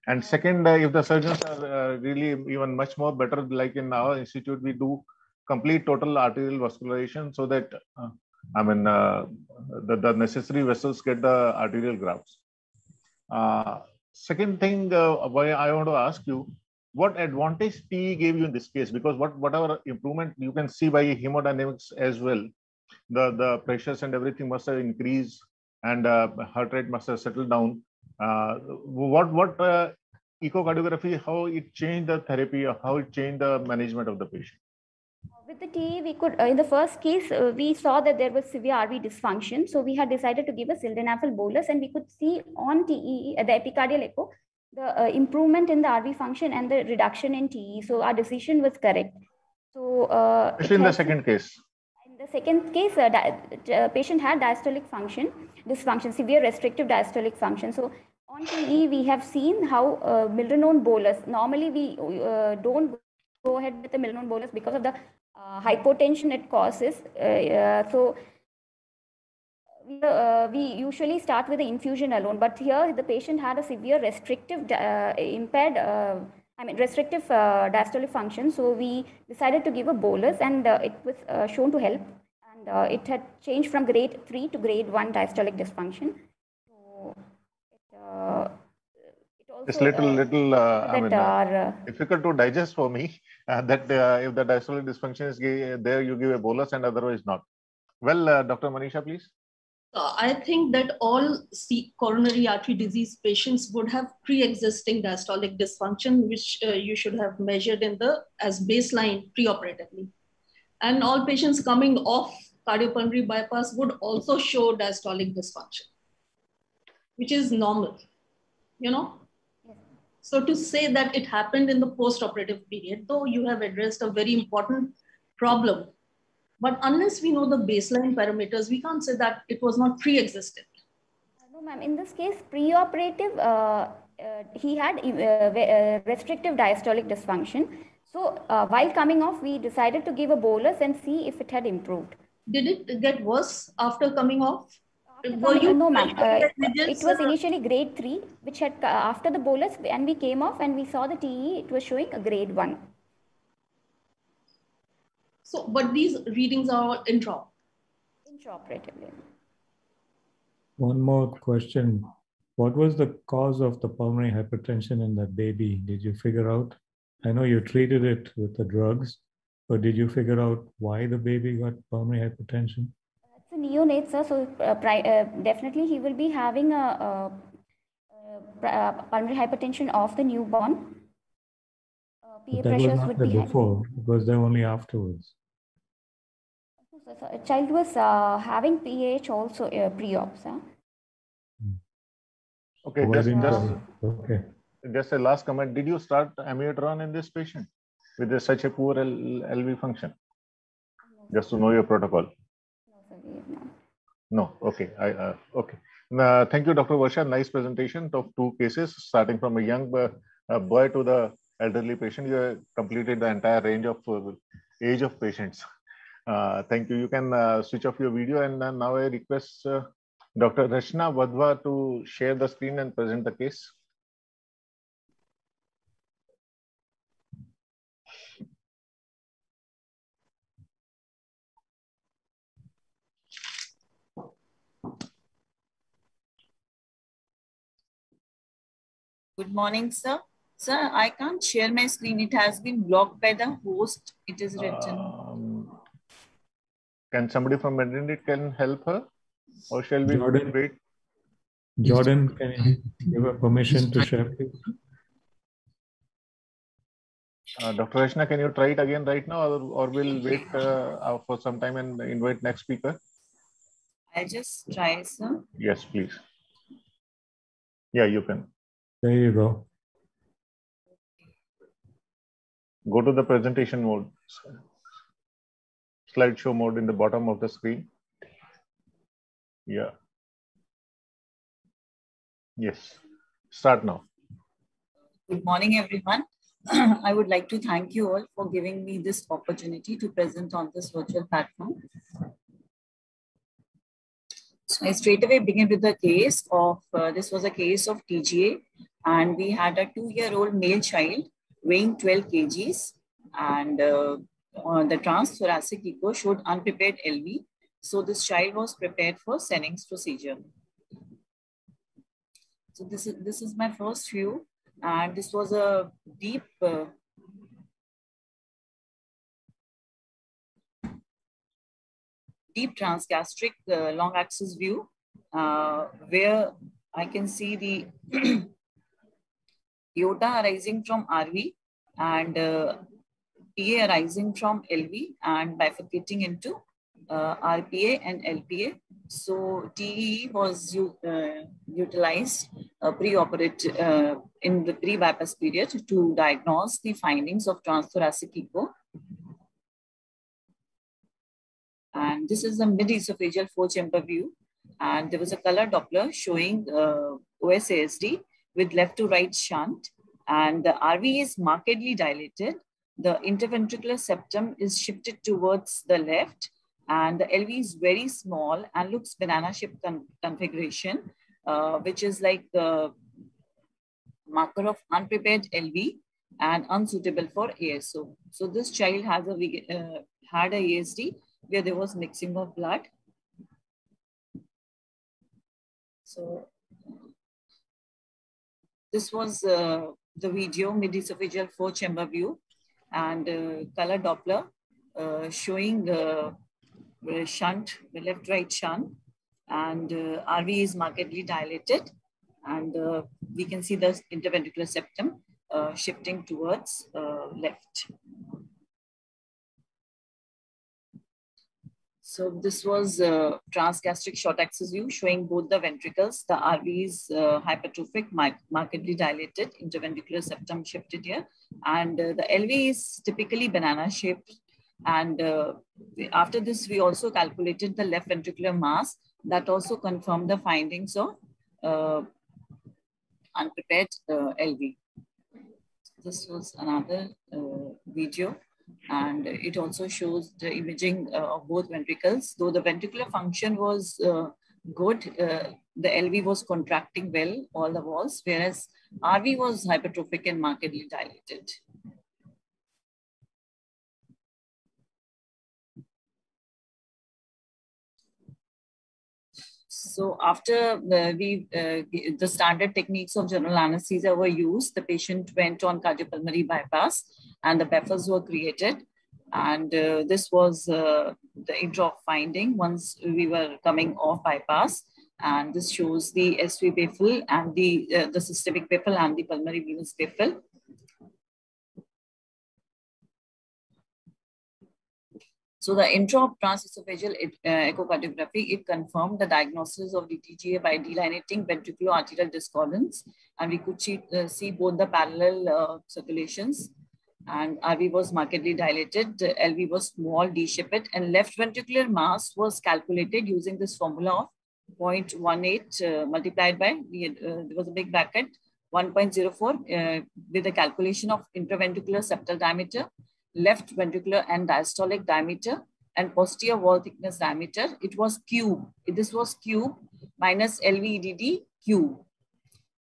And second, if the surgeons are really even much more better, like in our institute, we do complete total arterial vascularization so that I mean, uh, the, the necessary vessels get the arterial grafts. Uh, second thing, uh, why I want to ask you, what advantage TE gave you in this case? Because what whatever improvement you can see by hemodynamics as well, the the pressures and everything must have increased, and uh, heart rate must have settled down. Uh, what what uh, echocardiography? How it changed the therapy? How it changed the management of the patient? With the TE, we could, uh, in the first case, uh, we saw that there was severe RV dysfunction. So we had decided to give a sildenafil bolus and we could see on TE, uh, the epicardial echo, the uh, improvement in the RV function and the reduction in TE. So our decision was correct. So uh, especially in the second case. In the second case, uh, uh, patient had diastolic function dysfunction, severe restrictive diastolic function. So on TE, we have seen how uh, milrinone bolus. Normally, we uh, don't go ahead with the milrinone bolus because of the hypotension it causes. so uh, we usually start with the infusion alone, but here the patient had a severe restrictive, uh, impaired, uh, I mean, restrictive uh, diastolic function. So we decided to give a bolus and uh, it was uh, shown to help. And it had changed from grade 3 to grade 1 diastolic dysfunction. So it, it's little little uh, I mean, uh, difficult to digest for me uh, that if the diastolic dysfunction is there you give a bolus and otherwise not well dr manisha please uh, I think that all coronary artery disease patients would have pre-existing diastolic dysfunction, which uh, you should have measured in the as baseline preoperatively. And all patients coming off cardiopulmonary bypass would also show diastolic dysfunction, which is normal, you know? So to say that it happened in the post-operative period, though you have addressed a very important problem but unless we know the baseline parameters, we can't say that it was not pre-existent. No, ma'am. In this case, pre-operative, uh, uh, he had uh, uh restrictive diastolic dysfunction. So uh, while coming off, we decided to give a bolus and see if it had improved. Did it get worse after coming off? After Were you no, ma'am. Uh, it was initially grade three, which had after the bolus, and we came off and we saw the TE. It was showing a grade one. So, but these readings are intra. Intraoperatively. One more question. What was the cause of the pulmonary hypertension in that baby? Did you figure out? I know you treated it with the drugs, but did you figure out why the baby got pulmonary hypertension? It's a neonate, sir. So uh, uh, definitely he will be having a, a, a pulmonary hypertension of the newborn. Uh, PA that pressures was not would there be before. It was there only afterwards. So, a child was uh, having PH also uh, pre-ops. Huh? Okay, just, just, okay. just a last comment. Did you start amiodarone in this patient with a, such a poor L, LV function? Just to know your protocol. No, okay. I uh, okay. Uh, thank you, Dr. Varsha. Nice presentation of two cases, starting from a young uh, boy to the elderly patient. You completed the entire range of uh, age of patients. Uh, thank you. You can uh, switch off your video, and now I request Dr. Rashna Vadva to share the screen and present the case. Good morning, sir. Sir, I can't share my screen. It has been blocked by the host. It is written. Um, can somebody from Medinit can help her? Or shall we Jordan, wait? Jordan, can you give her permission to share, please? Uh, Dr. Rachna, can you try it again right now or, or we'll wait uh, for some time and invite next speaker? I just try, sir. Yes, please. Yeah, you can. There you go. Go to the presentation mode, slideshow mode in the bottom of the screen. Yeah. Yes. Start now. Good morning, everyone. I would like to thank you all for giving me this opportunity to present on this virtual platform. So I straight away begin with the case of, uh, this was a case of TGA and we had a two-year-old male child weighing 12 kgs and uh, the transthoracic echo showed unprepared LV. So this child was prepared for Senning's procedure. So this is, this is my first view and this was a deep uh, deep transgastric uh, long axis view uh, where I can see the aorta arising from RV and uh, PA arising from LV and bifurcating into uh, RPA and LPA. So TE was uh, utilized uh, pre-operate uh, in the pre-bypass period to diagnose the findings of transthoracic echo. And this is the mid-esophageal four-chamber view. And there was a color Doppler showing uh, OSASD with left to right shunt. And the RV is markedly dilated. The interventricular septum is shifted towards the left and the LV is very small and looks banana shaped con configuration, uh, which is like the marker of unprepared LV and unsuitable for ASO. So this child has a uh, had a ASD where there was mixing of blood. So this was uh, the video mid-esophageal four chamber view and uh, color Doppler uh, showing uh, shunt, the left-right shunt, and uh, RV is markedly dilated, and uh, we can see the interventricular septum uh, shifting towards left. So this was uh, transgastric short axis view showing both the ventricles. The RV is uh, hypertrophic, markedly dilated, interventricular septum shifted here. And uh, the LV is typically banana shaped and uh, after this, we also calculated the left ventricular mass that also confirmed the findings of uh, unprepared uh, LV. This was another video and it also shows the imaging uh, of both ventricles. Though the ventricular function was uh, good, the LV was contracting well, all the walls, whereas RV was hypertrophic and markedly dilated. So after uh, we, uh, the standard techniques of general anesthesia were used, the patient went on cardiopulmonary bypass and the baffles were created. And uh, this was uh, the intra finding once we were coming off bypass. And this shows the SV baffle and the, uh, the systemic baffle and the pulmonary venous baffle. So the intra transesophageal uh, echocardiography, it confirmed the diagnosis of DTGA by delineating ventricular arterial discordance. And we could see, uh, see both the parallel uh, circulations and RV was markedly dilated, LV was small, D-shaped, and left ventricular mass was calculated using this formula of 0.18 uh, multiplied by, uh, there was a big bracket, 1.04 uh, with a calculation of intraventricular septal diameter, left ventricular and diastolic diameter, and posterior wall thickness diameter. It was cube. This was cube minus LVEDD cube.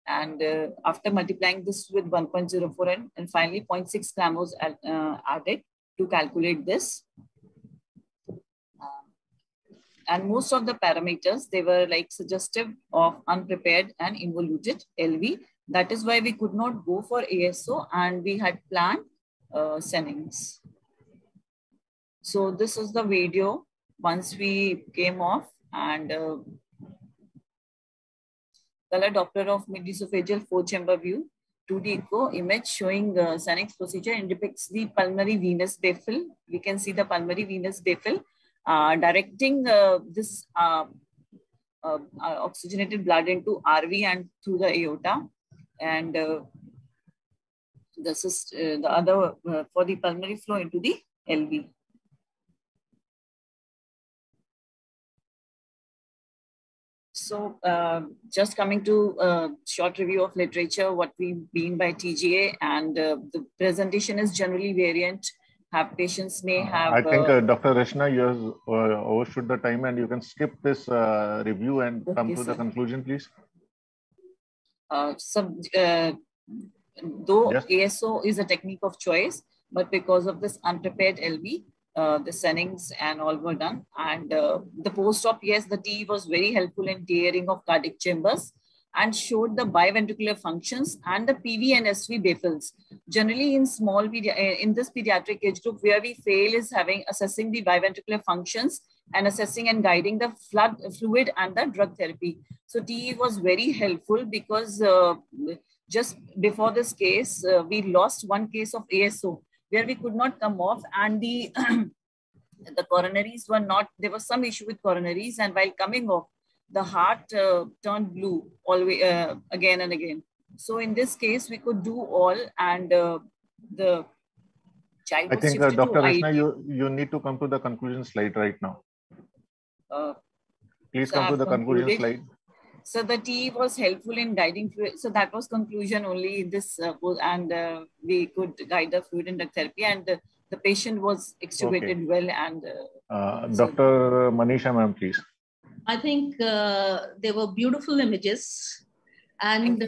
And uh, after multiplying this with 1.04 and, and finally 0.6 gram was uh, added to calculate this. Um, and most of the parameters, they were like suggestive of unprepared and involuted LV. That is why we could not go for ASO and we had planned uh, Sennings. So this is the video once we came off and uh, color Doppler of mid-esophageal four-chamber view, 2D echo image showing uh, Sennings procedure and depicts the pulmonary venous baffle. We can see the pulmonary venous baffle uh, directing uh, this uh, uh, uh oxygenated blood into RV and through the aorta. And this is the other for the pulmonary flow into the LV. So uh, just coming to a short review of literature, what we mean by TGA and uh, the presentation is generally variant. Have patients may have. I think uh, uh Dr. Reshna, you have uh, overshoot the time and you can skip this uh, review and okay, come to sir. the conclusion, please. so, though yes. ASO is a technique of choice, but because of this unprepared LV, uh, the Sennings and all were done. And uh, the post-op, yes, the TE was very helpful in de-airing of cardiac chambers and showed the biventricular functions and the PV and SV baffles. Generally in small, uh, in this pediatric age group, where we fail is having assessing the biventricular functions and assessing and guiding the flood fluid and the drug therapy. So TE was very helpful because uh, just before this case, uh, we lost one case of ASO where we could not come off and the the coronaries were not there was some issue with coronaries and while coming off the heart uh, turned blue always uh, again and again. So in this case we could do all and uh, the child i think uh, dr Reshna, you you need to come to the conclusion slide right now. Uh, please so come I've to the conclusion slide so the T was helpful in guiding fluid. So that was conclusion only this, uh, and uh, we could guide the fluid in the therapy, and uh, the patient was extubated okay. well. And uh, uh, Dr. Manisha, ma'am, please. I think uh, they were beautiful images. And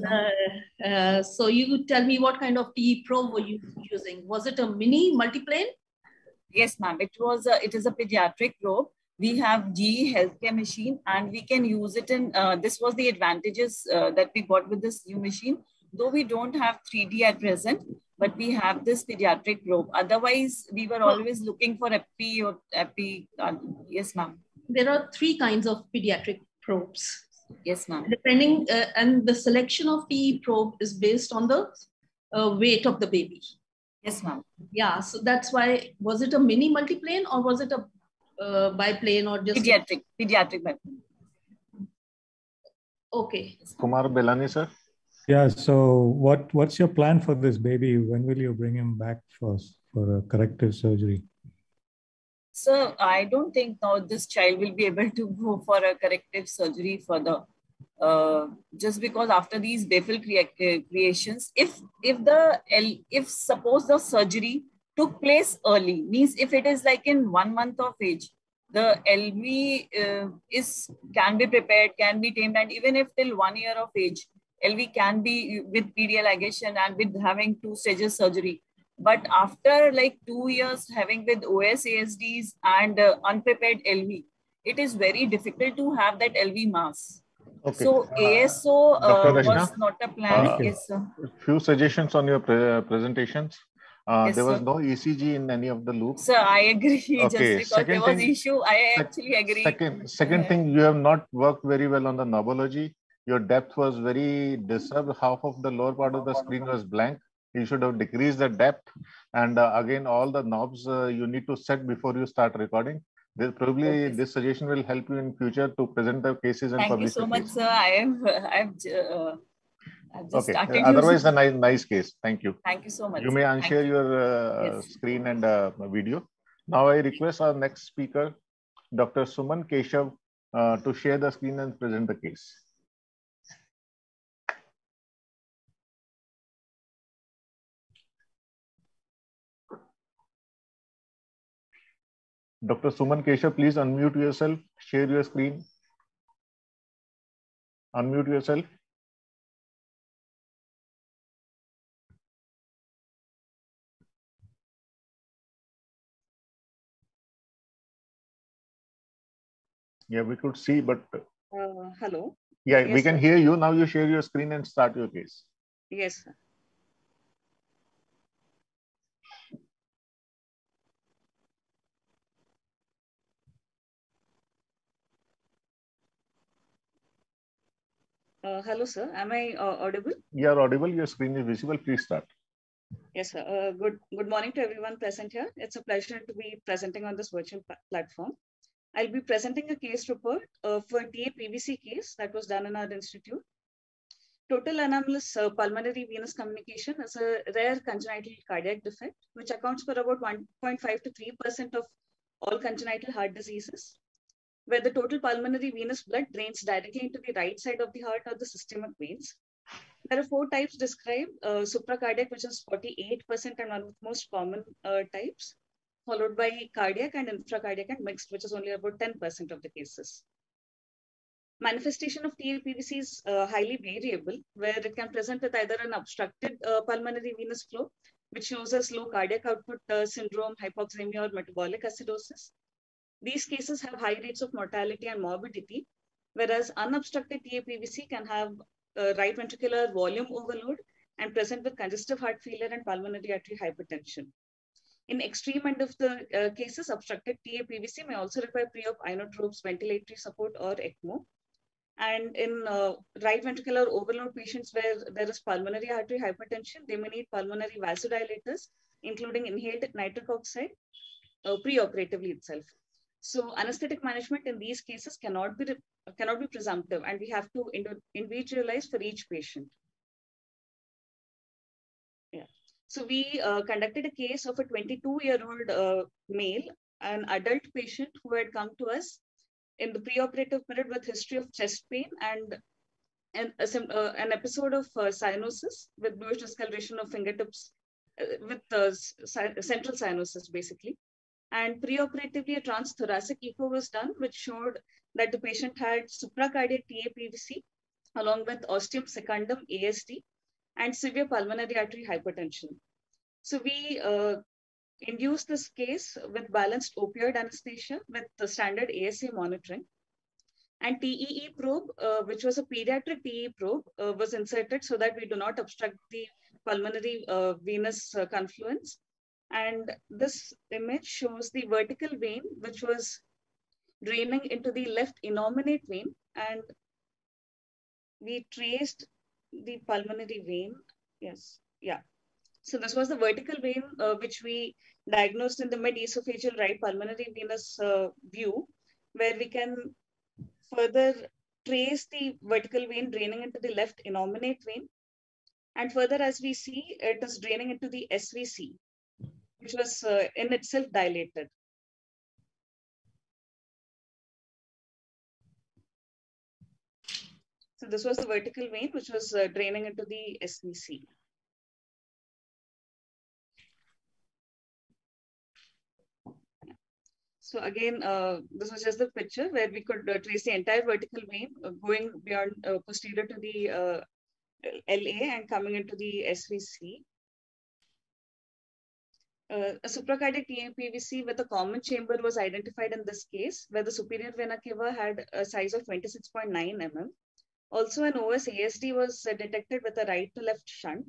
so you tell me what kind of TE probe were you using? Was it a mini multiplane? Yes, ma'am. It was. A, it is a pediatric probe we have GE healthcare machine and we can use it in, uh, this was the advantages uh, that we got with this new machine. Though we don't have 3D at present, but we have this pediatric probe. Otherwise, we were always looking for epi or epi. Uh, yes, ma'am. There are three kinds of pediatric probes. Yes, ma'am. Depending, uh, and the selection of the probe is based on the uh, weight of the baby. Yes, ma'am. Yeah, so that's why, was it a mini multiplane or was it a uh, by plane or just pediatric pediatric biplane okay. Kumar belani sir? Yeah so what what's your plan for this baby? When will you bring him back for for a corrective surgery? So i don't think now this child will be able to go for a corrective surgery further. Uh, just because after these baffle crea- uh, creations if if the if suppose the surgery took place early means if it is like in one month of age the lv uh, is can be prepared can be tamed and even if till one year of age lv can be with pda ligation and with having two stages surgery but after like two years having with os asds and uh, unprepared lv it is very difficult to have that lv mass Okay. So ASO uh, was not a plan. Uh, yes, sir. Few suggestions on your pre presentations. Uh, yes, there was sir. no ECG in any of the loops. Sir, I agree. Okay. Just because second there was thing, issue, I actually agree. Second, second yeah. thing, you have not worked very well on the knobology. Your depth was very disturbed. Half of the lower part of the screen was blank. you should have decreased the depth. And uh, again, all the knobs uh, you need to set before you start recording. This probably okay. this suggestion will help you in future to present the cases and Thank publish. Thank you so much, sir. I have, I've, uh, I've just okay. Otherwise, a nice, nice case. Thank you. Thank you so much. You may unshare you. your uh, yes. screen and uh, video. Now I request our next speaker, Dr. Suman Keshav, uh, to share the screen and present the case. Dr. Suman Keshav, please unmute yourself, share your screen. Unmute yourself. Yeah, we could see, but. Uh, hello. Yeah, yes, we can sir. hear you. Now you share your screen and start your case. Yes, sir. Uh, hello, sir. Am I uh, audible? You are audible. Your screen is visible. Please start. Yes, sir. Uh, good, good morning to everyone present here. It's a pleasure to be presenting on this virtual platform. I'll be presenting a case report uh, for TA-PVC case that was done in our institute. Total anomalous uh, pulmonary venous communication is a rare congenital cardiac defect, which accounts for about 1.5 to 3% of all congenital heart diseases where the total pulmonary venous blood drains directly into the right side of the heart or the systemic veins. There are four types described, uh, supracardiac, which is 48% and one of the most common uh, types, followed by cardiac and infracardiac and mixed, which is only about 10% of the cases. Manifestation of TA-PVC is uh, highly variable, where it can present with either an obstructed uh, pulmonary venous flow, which shows us low cardiac output uh, syndrome, hypoxemia, or metabolic acidosis, these cases have high rates of mortality and morbidity, whereas unobstructed TA-PVC can have uh, right ventricular volume overload and present with congestive heart failure and pulmonary artery hypertension. In extreme end of the uh, cases, obstructed TA-PVC may also require pre-op inotropes, ventilatory support, or ECMO. And in uh, right ventricular overload patients where there is pulmonary artery hypertension, they may need pulmonary vasodilators, including inhaled nitric oxide, uh, pre-operatively itself. So anesthetic management in these cases cannot be cannot be presumptive, and we have to individualize for each patient. So we uh, conducted a case of a 22-year-old uh, male, an adult patient who had come to us in the preoperative period with history of chest pain and an, uh, an episode of uh, cyanosis with bluish discoloration of fingertips uh, with central cyanosis, basically. And preoperatively, a transthoracic echo was done, which showed that the patient had supracardiac TA-PVC along with ostium secundum ASD and severe pulmonary artery hypertension. So we uh, induced this case with balanced opioid anesthesia with the standard ASA monitoring. And TEE probe, uh, which was a pediatric TEE probe, uh, was inserted so that we do not obstruct the pulmonary uh, venous uh, confluence. And this image shows the vertical vein, which was draining into the left innominate vein. And we traced the pulmonary vein. Yes, yeah. So this was the vertical vein, uh, which we diagnosed in the mid-esophageal right pulmonary venous uh, view, where we can further trace the vertical vein draining into the left innominate vein. And further, as we see, it is draining into the SVC, which was uh, in itself dilated. So this was the vertical vein, which was uh, draining into the SVC. So again, uh, this was just the picture where we could uh, trace the entire vertical vein uh, going beyond uh, posterior to the uh, LA and coming into the SVC. Uh, a supracardiac TA-PVC with a common chamber was identified in this case, where the superior vena cava had a size of 26.9 mm. Also, an OS ASD was uh, detected with a right to left shunt.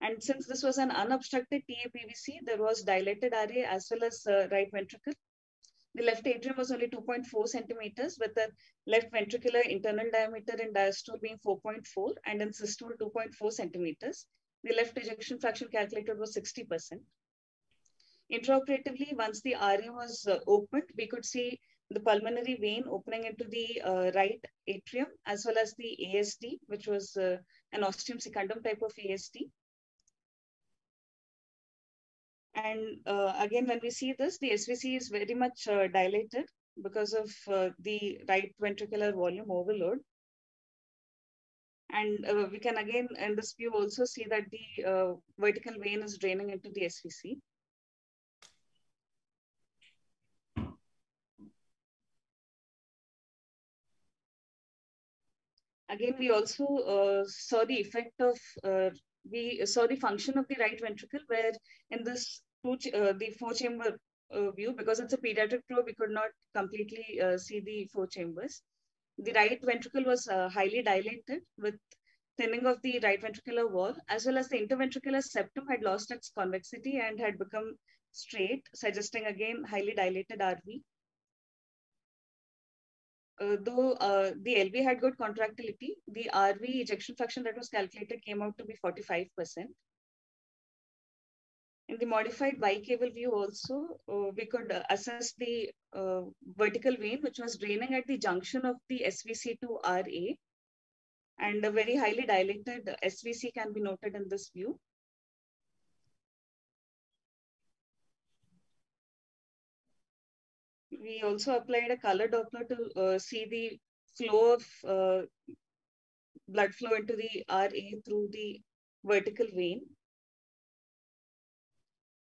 And since this was an unobstructed TA-PVC, there was dilated RA as well as uh, right ventricle. The left atrium was only 2.4 centimeters, with the left ventricular internal diameter in diastole being 4.4 and in systole 2.4 centimeters. The left ejection fraction calculated was 60%. Intraoperatively, once the RA was uh, opened, we could see the pulmonary vein opening into the uh, right atrium as well as the ASD, which was uh, an ostium secundum type of ASD. And uh, again, when we see this, the SVC is very much dilated because of uh, the right ventricular volume overload. And uh, we can again, in this view, also see that the uh, vertical vein is draining into the SVC. Again, we also uh, saw the effect of, uh, we saw the function of the right ventricle where in this two, uh, the four chamber uh, view, because it's a pediatric probe, we could not completely uh, see the four chambers. The right ventricle was uh, highly dilated with thinning of the right ventricular wall, as well as the interventricular septum had lost its convexity and had become straight, suggesting again highly dilated RV. Uh, though uh, the LV had good contractility, the RV ejection fraction that was calculated came out to be 45%. In the modified bicaval view also, uh, we could assess the uh, vertical vein, which was draining at the junction of the SVC to RA. And a very highly dilated SVC can be noted in this view. We also applied a color Doppler to uh, see the flow of uh, blood flow into the RA through the vertical vein.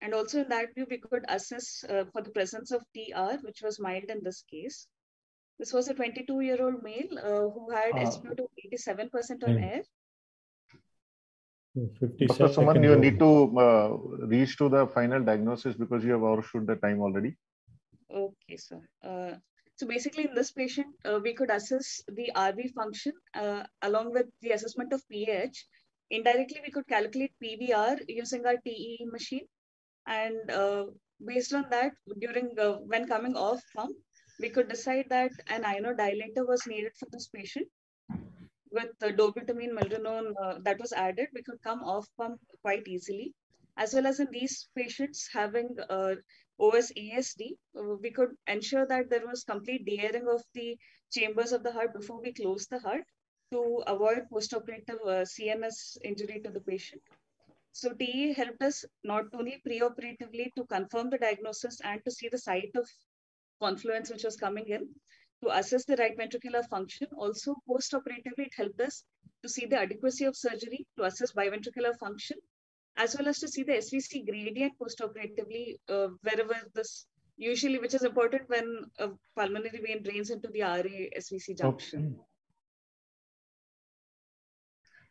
And also in that view, we could assess uh, for the presence of TR, which was mild in this case. This was a 22-year-old male uh, who had Uh, SpO2 87% on Hmm. air. 50 Dr. Suman, you rule. need to uh, reach to the final diagnosis because you have overshoot the time already. Okay, sir. Uh, so basically in this patient, uh, we could assess the RV function uh, along with the assessment of pH. Indirectly, we could calculate PVR using our TE machine. And uh, based on that, during uh, when coming off pump, we could decide that an inodilator was needed for this patient. With the dobutamine milrinone uh, that was added, we could come off pump quite easily. As well as in these patients having uh, OS ASD, uh, we could ensure that there was complete de-airing of the chambers of the heart before we close the heart to avoid postoperative uh, CNS injury to the patient. So TE helped us not only preoperatively to confirm the diagnosis and to see the site of confluence which was coming in, to assess the right ventricular function. Also postoperatively, it helped us to see the adequacy of surgery, to assess biventricular function, as well as to see the SVC gradient postoperatively uh, wherever this usually, which is important when a pulmonary vein drains into the RA SVC junction.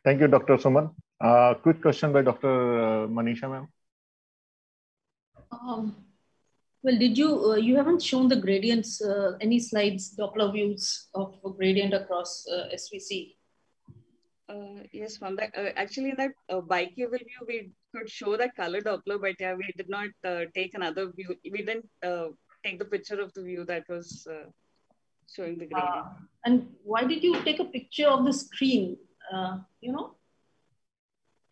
Thank you, Dr. Suman. Uh, quick question by Dr. uh, Manisha, ma'am. Um, well, did you, uh, you haven't shown the gradients, uh, any slides, Doppler views of a gradient across uh, SVC? Uh, yes, ma'am. That, uh, actually, in that uh, bicaval view, we could show that color Doppler, but yeah, we did not uh, take another view. We didn't uh, take the picture of the view that was uh, showing the gradient. Uh, and why did you take a picture of the screen? Uh, you know?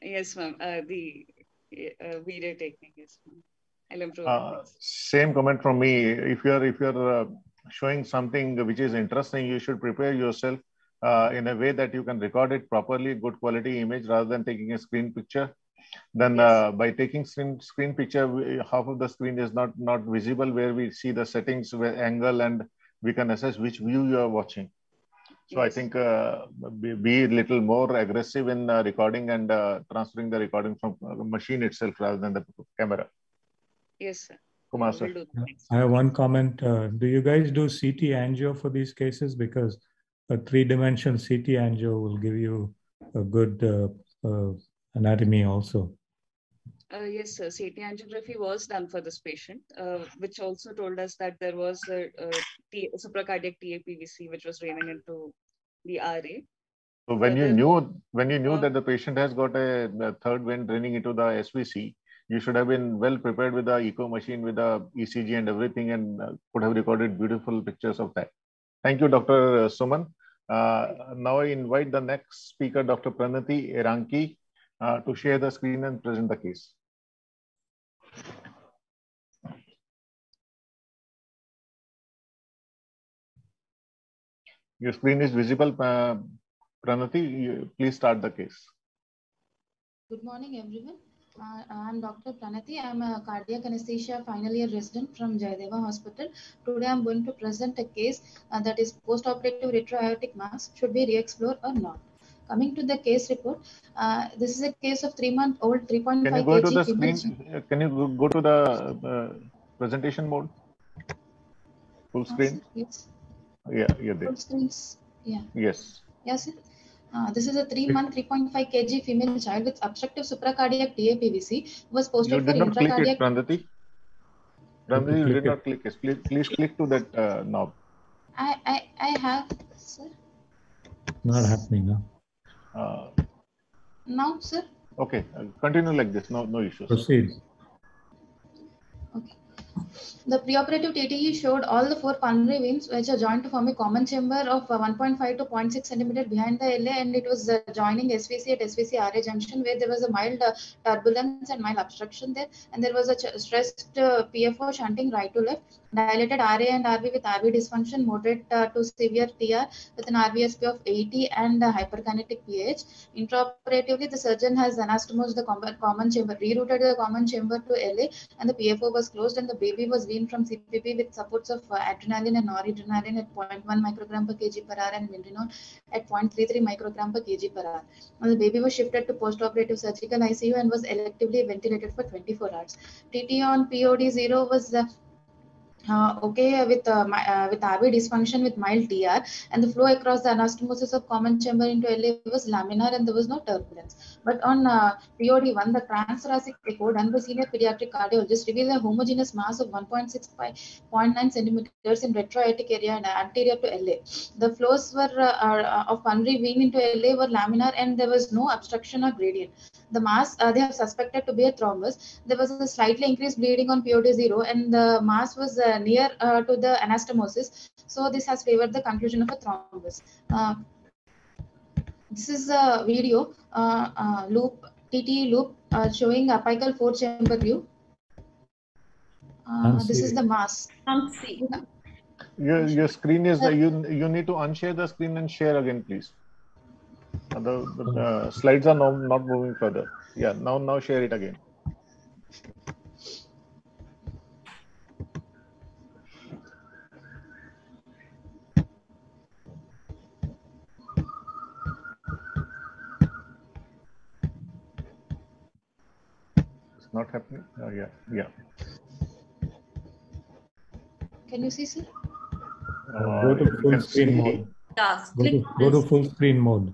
yes, ma'am. Uh, the uh, video technique, yes, ma'am. I'll improve. Uh, same comment from me. If you're if you're uh, showing something which is interesting, you should prepare yourself uh, in a way that you can record it properly, good quality image, rather than taking a screen picture. Then uh, by taking screen screen picture, we, half of the screen is not not visible, where we see the settings, where angle, and we can assess which view you are watching. So I think uh, be, be a little more aggressive in uh, recording and uh, transferring the recording from uh, the machine itself rather than the camera. Yes, sir. Kumar, sir. do that next. I have one comment. Uh, do you guys do CT angio for these cases? Because a three-dimensional CT angio will give you a good uh, uh, anatomy also. Uh, yes, sir. CT angiography was done for this patient, uh, which also told us that there was a, a T- supracardiac TAPVC, which was draining into the RA. So when you Whether- knew when you knew Uh, that the patient has got a, a third vein draining into the SVC, you should have been well prepared with the echo machine, with the ECG and everything, and uh, could have recorded beautiful pictures of that. Thank you, Dr. Suman. Uh, now I invite the next speaker, Dr. Pranati Eranki. uh, to share the screen and present the case. Your screen is visible, uh, Pranati. You, please start the case. Good morning, everyone. Uh, I'm Dr. Pranati. I'm a cardiac anesthesia final year resident from Jayadeva Hospital. Today, I'm going to present a case uh, that is post-operative retroaortic mass. Should we re-explore or not? Coming to the case report, uh, this is a case of three-month-old 3.5 Can you go kg to the female- screen? Can you go- to the uh, presentation mode? Full Uh, screen? Yes. Yeah, you're there. Full screens. Yeah. Yes. Yes, sir. Uh, this is a three-month, 3.5 kg female child with obstructive supracardiac TAPVC who was You posted did for not click it, intracardiac. Pranati. Pranati, you click did it. not click it. Please, please click to that uh, knob. I, I, I have, sir. Not happening, huh? Uh, Now, sir. okay, uh, continue like this. No, no issues. Proceed. The preoperative TTE showed all the four pulmonary veins which are joined to form a common chamber of uh, 1.5 to 0.6 centimeter behind the LA and it was uh, joining SVC at SVC RA junction where there was a mild uh, turbulence and mild obstruction there and there was a stressed uh, PFO shunting right to left, dilated RA and RV with RV dysfunction, moderate uh, to severe TR with an RVSP of 80 and uh, hyperkinetic pH. Intraoperatively, the surgeon has anastomosed the com- common chamber, rerouted the common chamber to LA and the PFO was closed and the baby was weaned from CPB with supports of uh, adrenaline and noradrenaline at 0.1 microgram per kg per hour and Milrinone at 0.33 microgram per kg per hour. Now, the baby was shifted to post-operative surgical ICU and was electively ventilated for 24 hours. TT on POD 0 was uh, uh, okay with uh, mi- uh, with RV dysfunction with mild TR and the flow across the anastomosis of common chamber into LA was laminar and there was no turbulence. But on uh, POD1, the transthoracic echo done by senior pediatric cardiologist revealed a homogeneous mass of 1.6 by 0.9 centimeters in retroaortic area and anterior to LA. The flows were uh, uh, of pulmonary vein into LA were laminar and there was no obstruction or gradient. The mass uh, they have suspected to be a thrombus. There was a slightly increased bleeding on POD0 and the mass was uh, near uh, to the anastomosis. So this has favored the conclusion of a thrombus. Uh, this is a video uh, uh, loop, TT loop uh, showing apical four chamber view. Uh, this is the mass. Can't see. Your, your screen is, uh, you, you need to unshare the screen and share again, please. The, the uh, slides are now not moving further. Yeah, now, now share it again. It's not happening. Oh, yeah, yeah. Can you see, sir? Uh, go to full screen see- mode. Yeah, Go to, go to full screen mode.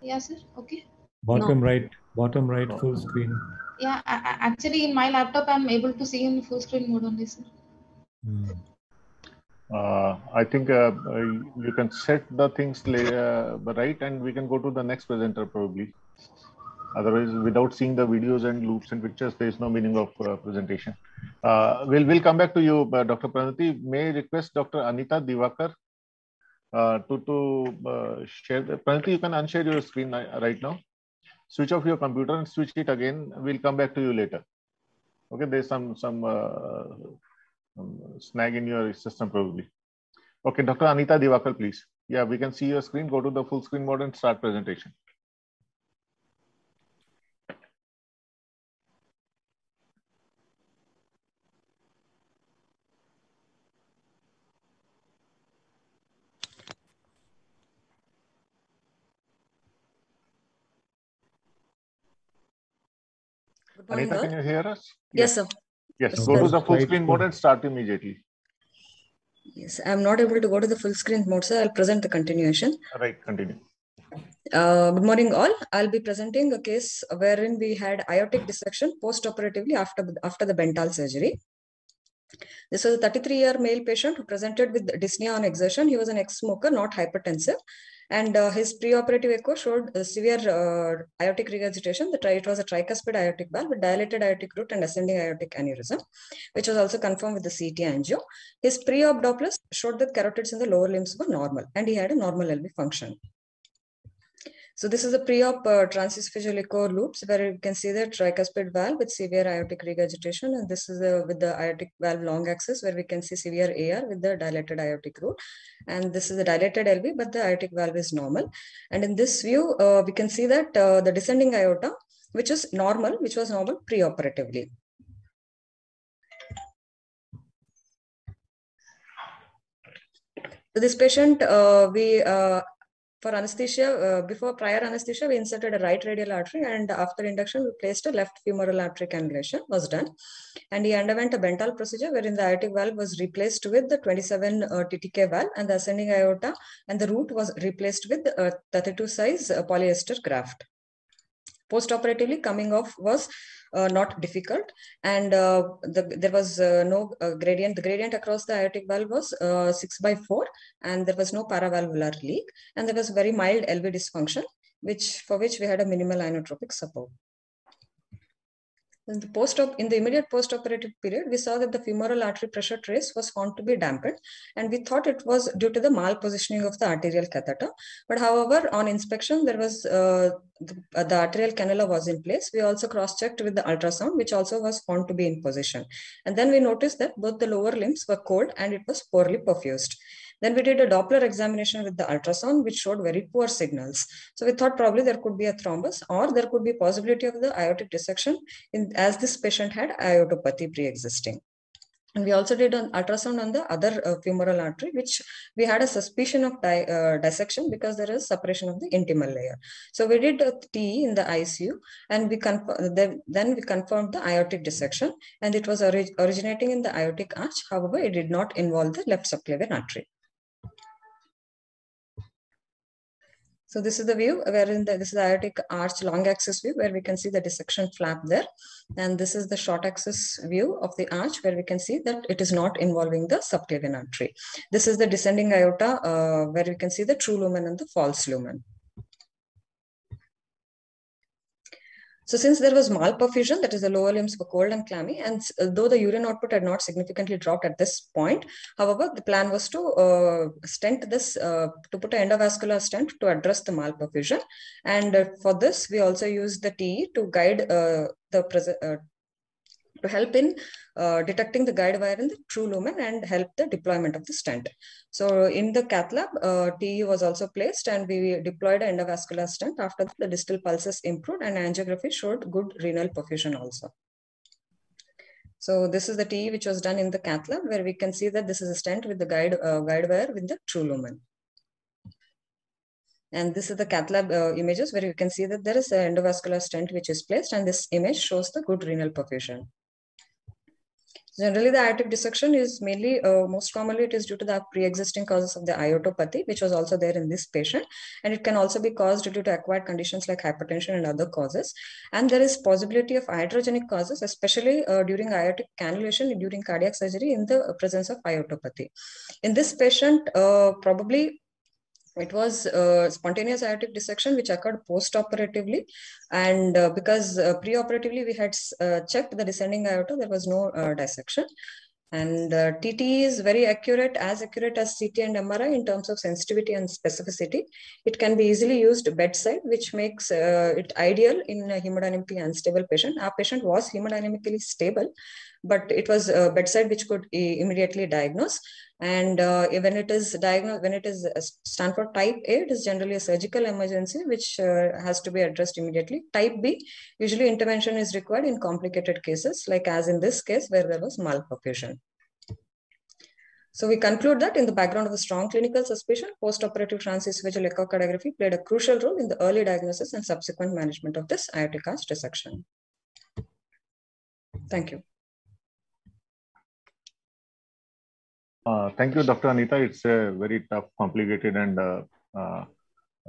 Yeah, sir. Okay. Bottom right, bottom right, full screen. Yeah, I, I- actually, in my laptop, I'm able to see in full screen mode only, sir. Hmm. Uh, I think uh, uh, you can set the things la- uh, right and we can go to the next presenter probably. Otherwise, without seeing the videos and loops and pictures, there is no meaning of uh, presentation. Uh, we'll, we'll come back to you, uh, Dr. Pranati. May I request Dr. Anita Divakar to, to uh, share. The, Pranati, you can unshare your screen right now. Switch off your computer and switch it again. We'll come back to you later. Okay, there's some, some uh, snag in your system probably. Okay, Dr. Anita Divakar, please. Yeah, we can see your screen. Go to the full screen mode and start presentation. Anita, all. can you hear us? Yes, sir. Yes, Yes, go to the full screen mode and start immediately. Yes, I'm not able to go to the full screen mode, sir. I'll present the continuation. Right, continue. Uh, good morning, all. I'll be presenting a case wherein we had aortic dissection post-operatively after, after the Bentall surgery. This was a 33-year male patient who presented with dyspnea on exertion. He was an ex-smoker, not hypertensive. And uh, his preoperative echo showed severe uh, aortic regurgitation. The it was a tricuspid aortic valve with dilated aortic root and ascending aortic aneurysm, which was also confirmed with the CT angio. His pre-op Dopplers showed that carotids in the lower limbs were normal, and he had a normal LV function. So this is a pre-op uh, transesophageal echo loops where you can see the tricuspid valve with severe aortic regurgitation. And this is a, with the aortic valve long axis where we can see severe AR with the dilated aortic root. And this is the dilated LV, but the aortic valve is normal. And in this view, uh, we can see that uh, the descending aorta, which is normal, which was normal pre-operatively. So this patient, uh, we uh, for anesthesia, uh, before prior anesthesia, we inserted a right radial artery and after induction, we placed a left femoral artery cannulation was done. And he underwent a Bentall procedure wherein the aortic valve was replaced with the 27 uh, TTK valve and the ascending aorta and the root was replaced with a 32 size uh, polyester graft. Post-operatively coming off was uh, not difficult. And uh, the, there was uh, no uh, gradient the gradient across the aortic valve was uh, 6 by 4 and there was no paravalvular leak. And there was very mild lv dysfunction which for which we had a minimal inotropic support in the post op in the immediate post-operative period, we saw that the femoral artery pressure trace was found to be dampened, and we thought it was due to the malpositioning of the arterial catheter. But however, on inspection, there was uh, the, uh, the, arterial cannula was in place. We also cross-checked with the ultrasound, which also was found to be in position. And then we noticed that both the lower limbs were cold and it was poorly perfused. Then we did a Doppler examination with the ultrasound, which showed very poor signals. So we thought probably there could be a thrombus or there could be possibility of the aortic dissection in, as this patient had aortopathy pre-existing. And we also did an ultrasound on the other uh, femoral artery, which we had a suspicion of di uh, dissection because there is separation of the intimal layer. So we did a TE in the ICU, and we then, then we confirmed the aortic dissection, and it was orig originating in the aortic arch. However, it did not involve the left subclavian artery. So this is the view wherein the, this is the aortic arch long axis view where we can see the dissection flap there. And this is the short axis view of the arch where we can see that it is not involving the subclavian artery. This is the descending aorta uh, where we can see the true lumen and the false lumen. So since there was malperfusion, that is the lower limbs were cold and clammy, and though the urine output had not significantly dropped at this point, however, the plan was to uh, stent this, uh, to put an endovascular stent to address the malperfusion. And uh, for this, we also used the TE to guide uh, the uh, to help in uh, detecting the guide wire in the true lumen and help the deployment of the stent. So in the cath lab, uh, TE was also placed and we deployed an endovascular stent after the distal pulses improved and angiography showed good renal perfusion also. So this is the TE which was done in the cath lab where we can see that this is a stent with the guide, uh, guide wire with the true lumen. And this is the cath lab uh, images where you can see that there is an endovascular stent which is placed and this image shows the good renal perfusion. Generally, the aortic dissection is mainly, uh, most commonly, it is due to the pre-existing causes of the aortopathy, which was also there in this patient. And it can also be caused due to acquired conditions like hypertension and other causes. And there is possibility of iatrogenic causes, especially uh, during aortic cannulation during cardiac surgery in the presence of aortopathy. In this patient, uh, probably it was uh, spontaneous aortic dissection which occurred post-operatively. And uh, because uh, pre-operatively we had uh, checked the descending aorta there was no uh, dissection. And TT uh, is very accurate as accurate as CT and MRI in terms of sensitivity and specificity. It can be easily used bedside which makes it ideal in a hemodynamically unstable patient. Our patient was hemodynamically stable but it was a bedside which could immediately diagnose and uh, when it is diagnosed, when it is uh, stand for type A, it is generally a surgical emergency, which uh, has to be addressed immediately. Type B, usually intervention is required in complicated cases, like as in this case where there was malperfusion. So we conclude that in the background of a strong clinical suspicion, post-operative transesophageal echocardiography played a crucial role in the early diagnosis and subsequent management of this aortic arch dissection. Thank you. Uh, thank you, Dr. Anita. It's a very tough, complicated, and uh, uh,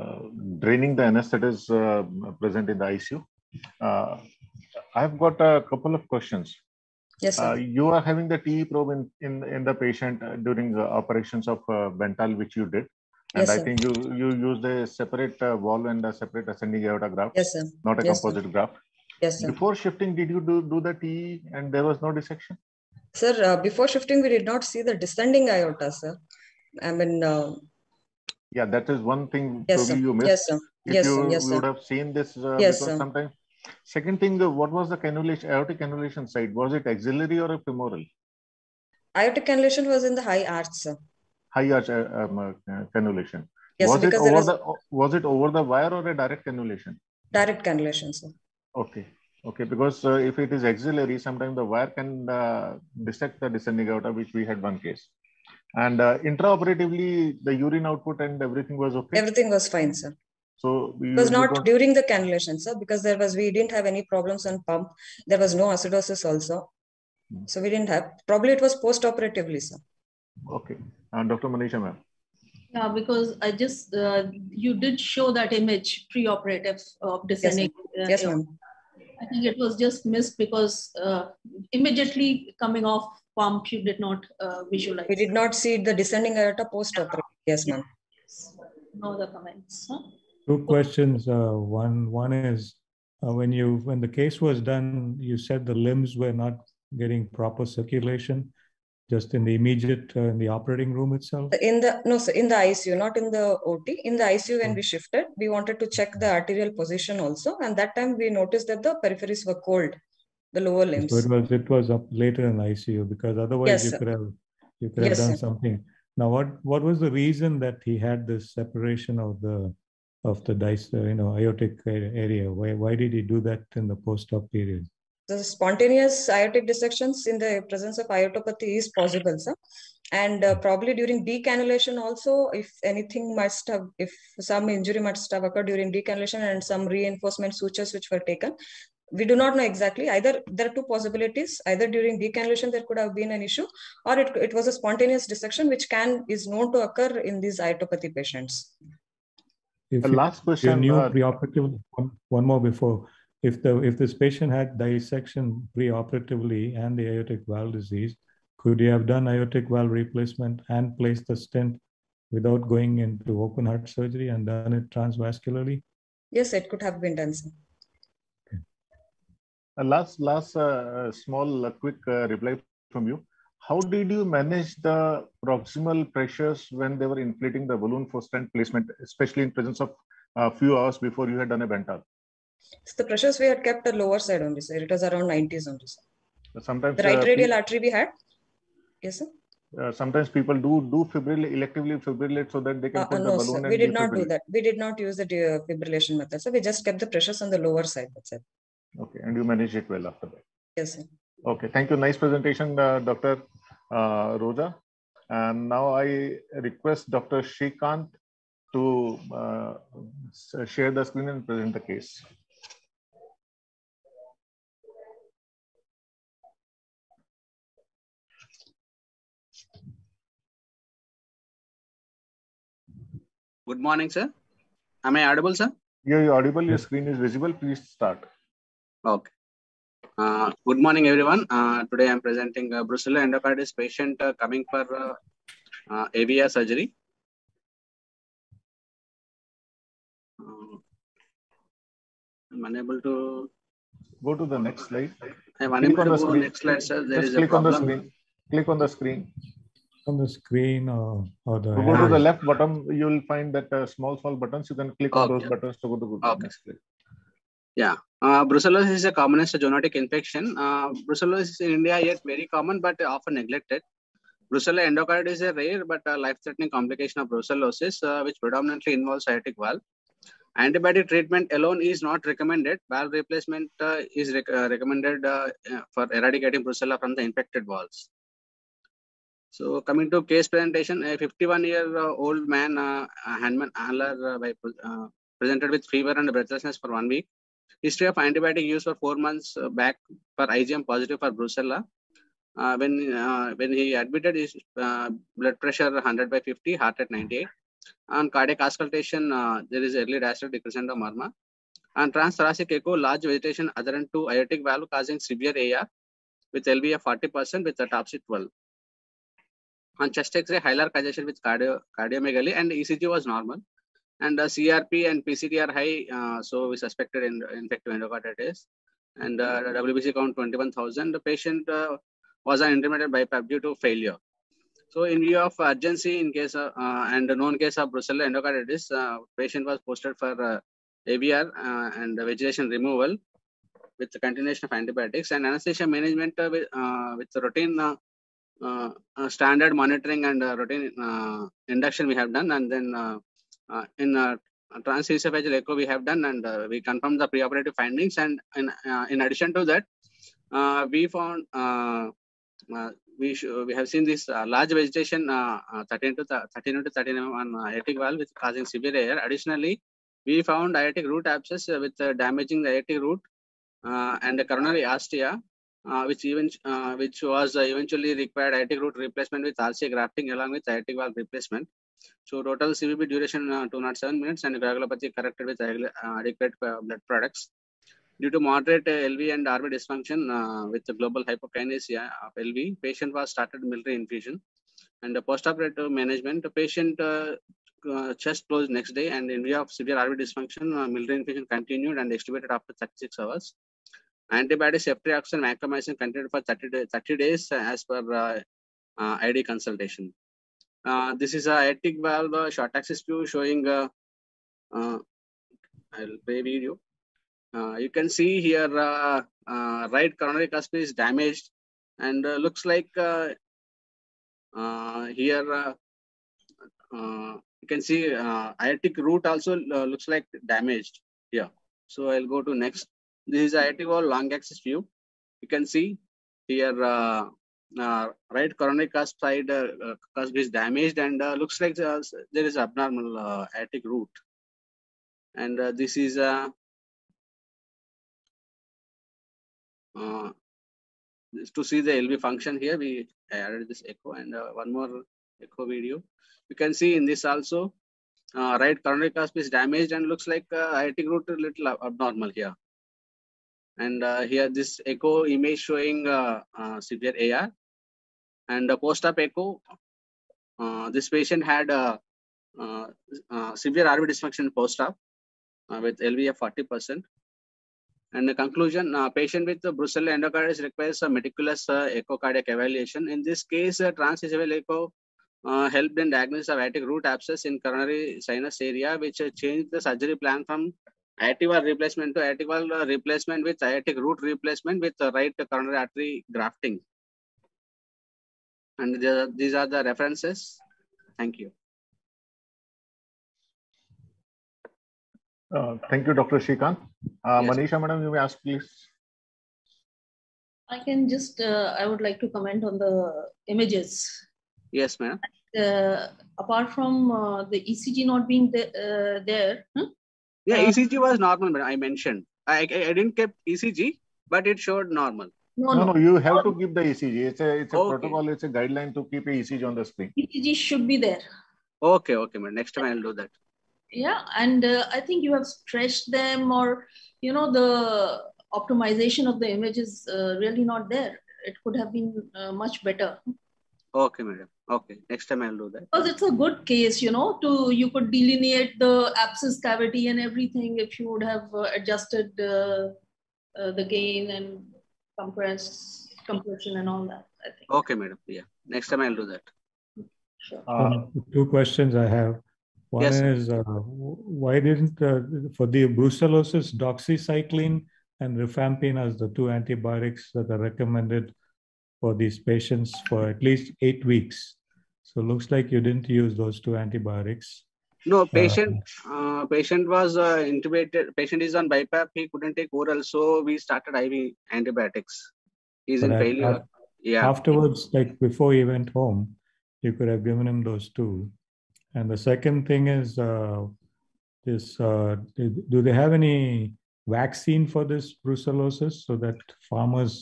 uh draining the NS that is uh, present in the ICU. Uh, I've got a couple of questions. Yes, sir. you are having the TE probe in, in, in the patient during the operations of Bentall, which you did. And yes, I think you, you used a separate valve and a separate ascending aorta graft, yes, sir. not a yes, composite sir. graft. Yes, sir. Before shifting, did you do, do the TE and there was no dissection? Sir, uh, before shifting, we did not see the descending aorta, sir. I mean, uh, yeah, that is one thing yes, sir. you missed. Yes, sir. If Yes, you, sir. Yes, you sir. would have seen this uh, Yes, because sir. sometimes. Second thing, uh, what was the cannulation, aortic cannulation site? Was it axillary or a femoral? Aortic cannulation was in the high arch, sir. High arch uh, um, uh, cannulation. Yes, was it over was- the was it over the wire or a direct cannulation? Direct cannulation, sir. Okay. Okay, because uh, if it is axillary, sometimes the wire can uh, dissect the descending aorta, which we had one case. And uh, intraoperatively, the urine output and everything was okay. Everything was fine, sir. So you, It was not don't- during the cannulation, sir, because there was we didn't have any problems on pump. There was no acidosis also. So we didn't have probably it was post-operatively, sir. Okay. and Dr. Manisha, ma'am. Yeah, because I just, uh, you did show that image pre-operative of descending. uh, Yes, aorta. Ma'am. I think it was just missed because uh, immediately coming off pump, you did not uh, visualize. We did not see the descending aorta post-operative. Yes, ma'am. No other comments. huh? Two questions. Uh, one one is uh, when you when the case was done, you said the limbs were not getting proper circulation, just in the immediate uh, in the operating room itself. In the no, sir, in the ICU, not in the OT. In the ICU, when we shifted, we wanted to check the arterial position also, and that time we noticed that the peripheries were cold, the lower limbs. So it was it was up later in ICU because otherwise Yes, you sir. could have you could have done sir. something. Now, what what was the reason that he had this separation of the of the dice, uh, you know, aortic area? Why why did he do that in the post-op period? The spontaneous aortic dissections in the presence of aortopathy is possible, sir. And uh, probably during decannulation also, if anything must have, if some injury must have occurred during decannulation and some reinforcement sutures which were taken, we do not know exactly. Either there are two possibilities. Either during decannulation there could have been an issue, or it, it was a spontaneous dissection which can is known to occur in these aortopathy patients. If The you- last question, knew uh, preoperatively, one, one more before, if the if this patient had dissection preoperatively and the aortic valve disease, could you have done aortic valve replacement and placed the stent without going into open heart surgery and done it transvascularly? Yes, it could have been done, sir. A last, last uh, small, uh, quick uh, reply from you. How did you manage the proximal pressures when they were inflating the balloon for stent placement, especially in presence of a few hours before you had done a Bentall? So the pressures we had kept the lower side only, sir. It was around 90s only, sir. Sometimes, The right uh, radial artery we had. Yes, sir. uh, sometimes people do do fibrillate, electively fibrillate so that they can Uh, put uh, the no, balloon sir. We did not do that. We did not use the de- fibrillation method. So we just kept the pressures on the lower side. That's it. Okay, and you managed it well after that. Yes, sir. Okay, thank you. Nice presentation, uh, Dr. Uh, Roja. And now I request Dr. Shrikant to uh, share the screen and present the case. Good morning, sir. Am I audible, sir? Yeah, you're audible. Your screen is visible. Please start. Okay. Uh, good morning, everyone. Uh, today I'm presenting a Brucellosis endocarditis patient uh, coming for uh, uh, AVR surgery. Uh, I'm unable to. Go to the next slide. I'm Click unable on to the go next slide, sir. There Just is a click on the screen. Click on the screen. On the screen or, or the go to the left bottom, you will find that uh, small, small buttons. You can click on those buttons to go to the Okay. next slide. Yeah, uh, brucellosis is a commonest zoonotic infection. Uh, brucellosis in India yet very common but often neglected. Brucella endocarditis is a rare but uh, life-threatening complication of brucellosis, uh, which predominantly involves aortic valve. Antibiotic treatment alone is not recommended. Valve replacement uh, is rec- uh, recommended uh, uh, for eradicating brucella from the infected valves. So coming to case presentation, a 51-year-old man, uh, handman Aller, uh, uh, presented with fever and breathlessness for one week. History of antibiotic use for four months uh, back for IgM positive for brucella. Uh, when uh, when he admitted, his uh, blood pressure 100 by 50, heart at 98. On cardiac auscultation, uh, there is early diastolic decrescendo murmur. On transthoracic echo, large vegetation adherent to aortic valve causing severe AR with LV of 40% with a TAPSE 12. On chest X-ray, hilar congestion with cardio, cardiomegaly and ECG was normal. And uh, CRP and PCT are high, uh, so we suspected in, infective endocarditis. And uh, WBC count 21,000. The patient uh, was on intermittent BiPAP due to failure. So in view of urgency in case of, uh, and the known case of Brucella endocarditis, uh, patient was posted for uh, uh, and vegetation removal with the continuation of antibiotics and anesthesia management uh, with, uh, with routine uh, uh, uh, standard monitoring and uh, routine uh, induction we have done. And then uh, uh, in uh, transesophageal echo we have done. And uh, we confirmed the preoperative findings. And in, uh, in addition to that uh, we found uh, uh, we we have seen this uh, large vegetation uh, uh, 13 to th- 13 to 13 mm on uh, aortic valve which causing severe air. Additionally we found aortic root abscess uh, with uh, damaging the aortic root uh, and coronary ostia. uh, which even uh, which was uh, eventually required aortic root replacement with RCA grafting along with aortic valve replacement. So total CPB duration uh, 207 minutes and coagulopathy corrected with uh, adequate uh, blood products. Due to moderate uh, LV and RV dysfunction uh, with the global hypokinesia of LV, patient was started milrinone infusion. And the postoperative management, the patient uh, uh, chest closed next day and in view of severe RV dysfunction, uh, milrinone infusion continued and extubated after 36 hours. Antibiotics, ceftriaxone, vancomycin continued for 30, day, 30 days as per uh, uh, ID consultation. Uh, this is a aortic valve short axis view showing I'll video. Uh, you can see here right coronary cusp is damaged and looks like here uh, you can see uh, aortic root also uh, looks like damaged here. So I'll go to next. This is aortic valve long axis view. You can see here uh, uh, right coronary cusp side uh, uh, cusp is damaged and uh, looks like uh, there is abnormal uh, aortic root. And this is uh, to see the LV function here, we added this echo and one more echo video. You can see in this also, right coronary cusp is damaged and looks like uh, aortic root a little abnormal here. And uh, here this echo image showing uh, uh, severe AR. And post-op echo, uh, this patient had uh, uh, uh, severe RV dysfunction post-op uh, with LV of 40%. And the conclusion, uh, patient with the Brucella endocarditis requires a meticulous uh, echocardiac evaluation. In this case, uh, transesophageal echo uh, helped in diagnosis of aortic root abscess in coronary sinus area, which uh, changed the surgery plan from aortic valve replacement to aortic valve uh, replacement with aortic root replacement with right coronary artery grafting. And the, these are the references. Thank you. Uh, thank you, Dr. Shrikant. Uh, Yes. Manisha, madam, you may ask, please. I can just, uh, I would like to comment on the images. Yes, ma'am. Uh, apart from uh, the ECG not being the, uh, there, huh? Yeah, Uh, ECG was normal, but I mentioned. I, I, I didn't keep ECG, but it showed normal. no, No, no, no, you have to keep the ECG. It's a, it's a Okay. protocol, it's a guideline to keep a ECG on the screen. ECG should be there. Okay, okay, man. Next time I'll do that. Yeah, and uh, I think you have stretched them, or you know, the optimization of the image is uh, really not there. It could have been uh, much better Okay, madam. Okay, next time I'll do that. because it's a good case, you know, to you could delineate the abscess cavity and everything if you would have uh, adjusted uh, uh, the gain and compress compression and all that. I think. Okay, madam. Yeah, next time I'll do that. Sure. Um, two questions I have. One Yes, is uh, why didn't uh, for the brucellosis doxycycline and rifampin as the two antibiotics that are recommended for these patients for at least eight weeks? So looks like you didn't use those two antibiotics. No, patient uh, patient was uh, intubated. Patient is on BiPAP. He couldn't take oral, so we started IV antibiotics. He's in failure. at- Yeah. Afterwards, like before he went home, you could have given him those two. And the second thing is uh, this: uh, do they have any vaccine for this brucellosis so that farmers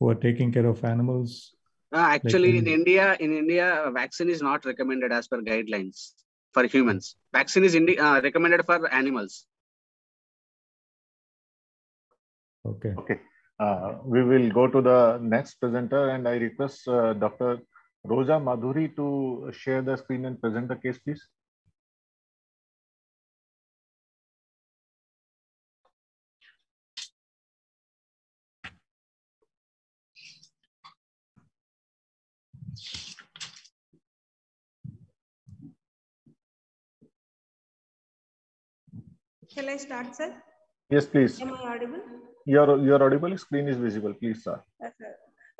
who are taking care of animals? Uh, actually, in can- India, in India, a vaccine is not recommended as per guidelines for humans. Vaccine is indi- uh, recommended for animals. Okay. Okay. Uh, we will go to the next presenter and I request uh, Dr. Rosa Madhuri to share the screen and present the case, please. Shall I start, sir? Yes, please. Am I audible? Your your audible screen is visible. Please, sir. Yes, sir.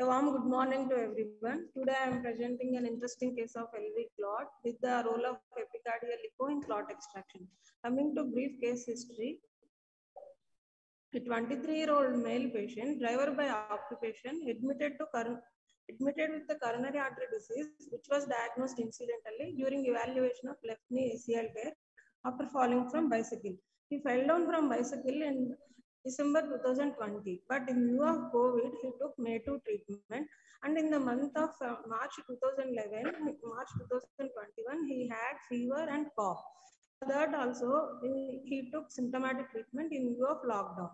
A warm good morning to everyone. Today I am presenting an interesting case of LV clot with the role of epicardial echo in clot extraction. Coming to brief case history, a 23-year-old male patient, driver by occupation, admitted to admitted with the coronary artery disease, which was diagnosed incidentally during evaluation of left knee ACL tear after falling from bicycle. He fell down from bicycle in December 2020, but in view of COVID, he took May 2 treatment. And in the month of uh, March 2011, March 2021, he had fever and cough. That also, he, took symptomatic treatment in view of lockdown.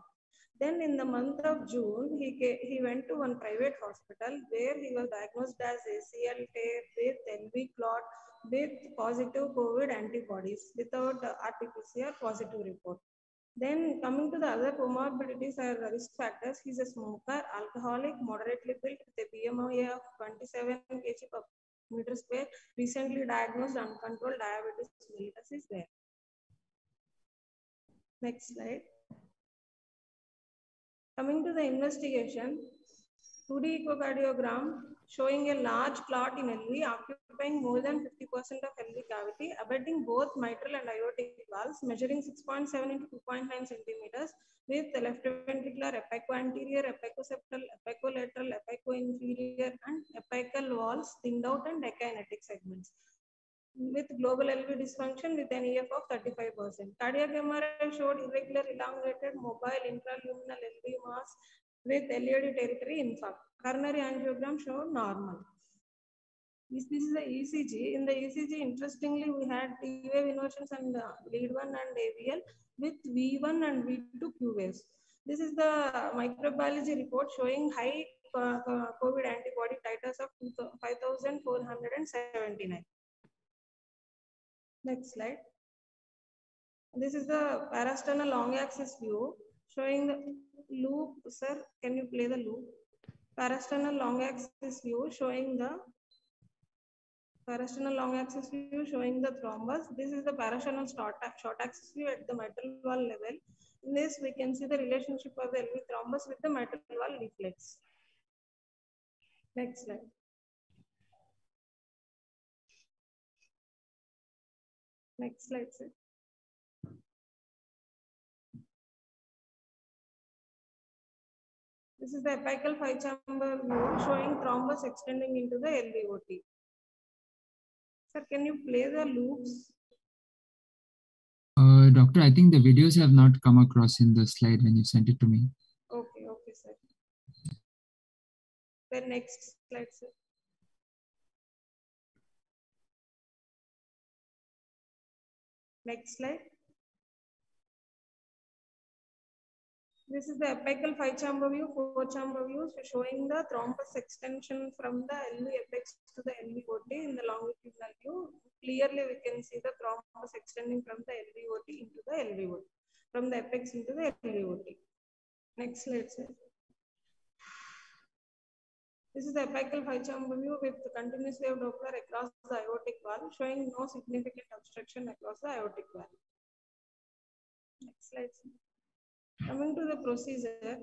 Then in the month of June, he, he went to one private hospital where he was diagnosed as ACL tear with LV clot with positive COVID antibodies without RT-PCR positive report. Then coming to the other comorbidities or risk factors, he's a smoker, alcoholic, moderately built with a BMI of 27 kg per meter square, recently diagnosed uncontrolled diabetes mellitus is there. Next slide. Coming to the investigation, 2D echocardiogram showing a large clot in LV occupying more than 50% of LV cavity, abutting both mitral and aortic valves, measuring 6.7 into 2.9 centimeters with left ventricular apico-anterior, apico-septal, apico-lateral, apico-inferior and apical walls thinned out and dekinetic segments with global LV dysfunction with an EF of 35%. Cardiac MRI showed irregular, elongated, mobile intraluminal LV mass with LAD territory infarct. Coronary angiogram showed normal. This, this is the ECG. In the ECG, interestingly, we had T wave inversions and uh, lead 1 and AVL with V1 and V2 Q waves. This is the microbiology report showing high uh, uh, COVID antibody titers of 5,479. Next slide. This is the parasternal long axis view showing the loop. Sir, can you play the loop? Parasternal long axis view showing the parasternal long axis view showing the thrombus. This is the parasternal short, short axis view at the mitral valve level. In this, we can see the relationship of the LV thrombus with the mitral valve leaflets. Next slide. Next slide, sir. This is the apical five chamber view showing thrombus extending into the LVOT. Sir, can you play the loops? Uh, doctor, I think the videos have not come across in the slide when you sent it to me. Okay, okay, sir. The next slide, sir. Next slide. This is the apical five chamber view, four chamber view, so showing the thrombus extension from the LV apex to the LVOT in the longitudinal view. Clearly, we can see the thrombus extending from the LVOT into the LVOT, from the apex into the LVOT. Next slide, sir. This is the apical five chamber view with continuous wave Doppler across the aortic valve, showing no significant obstruction across the aortic valve. Next slide. Sir. Coming to the procedure,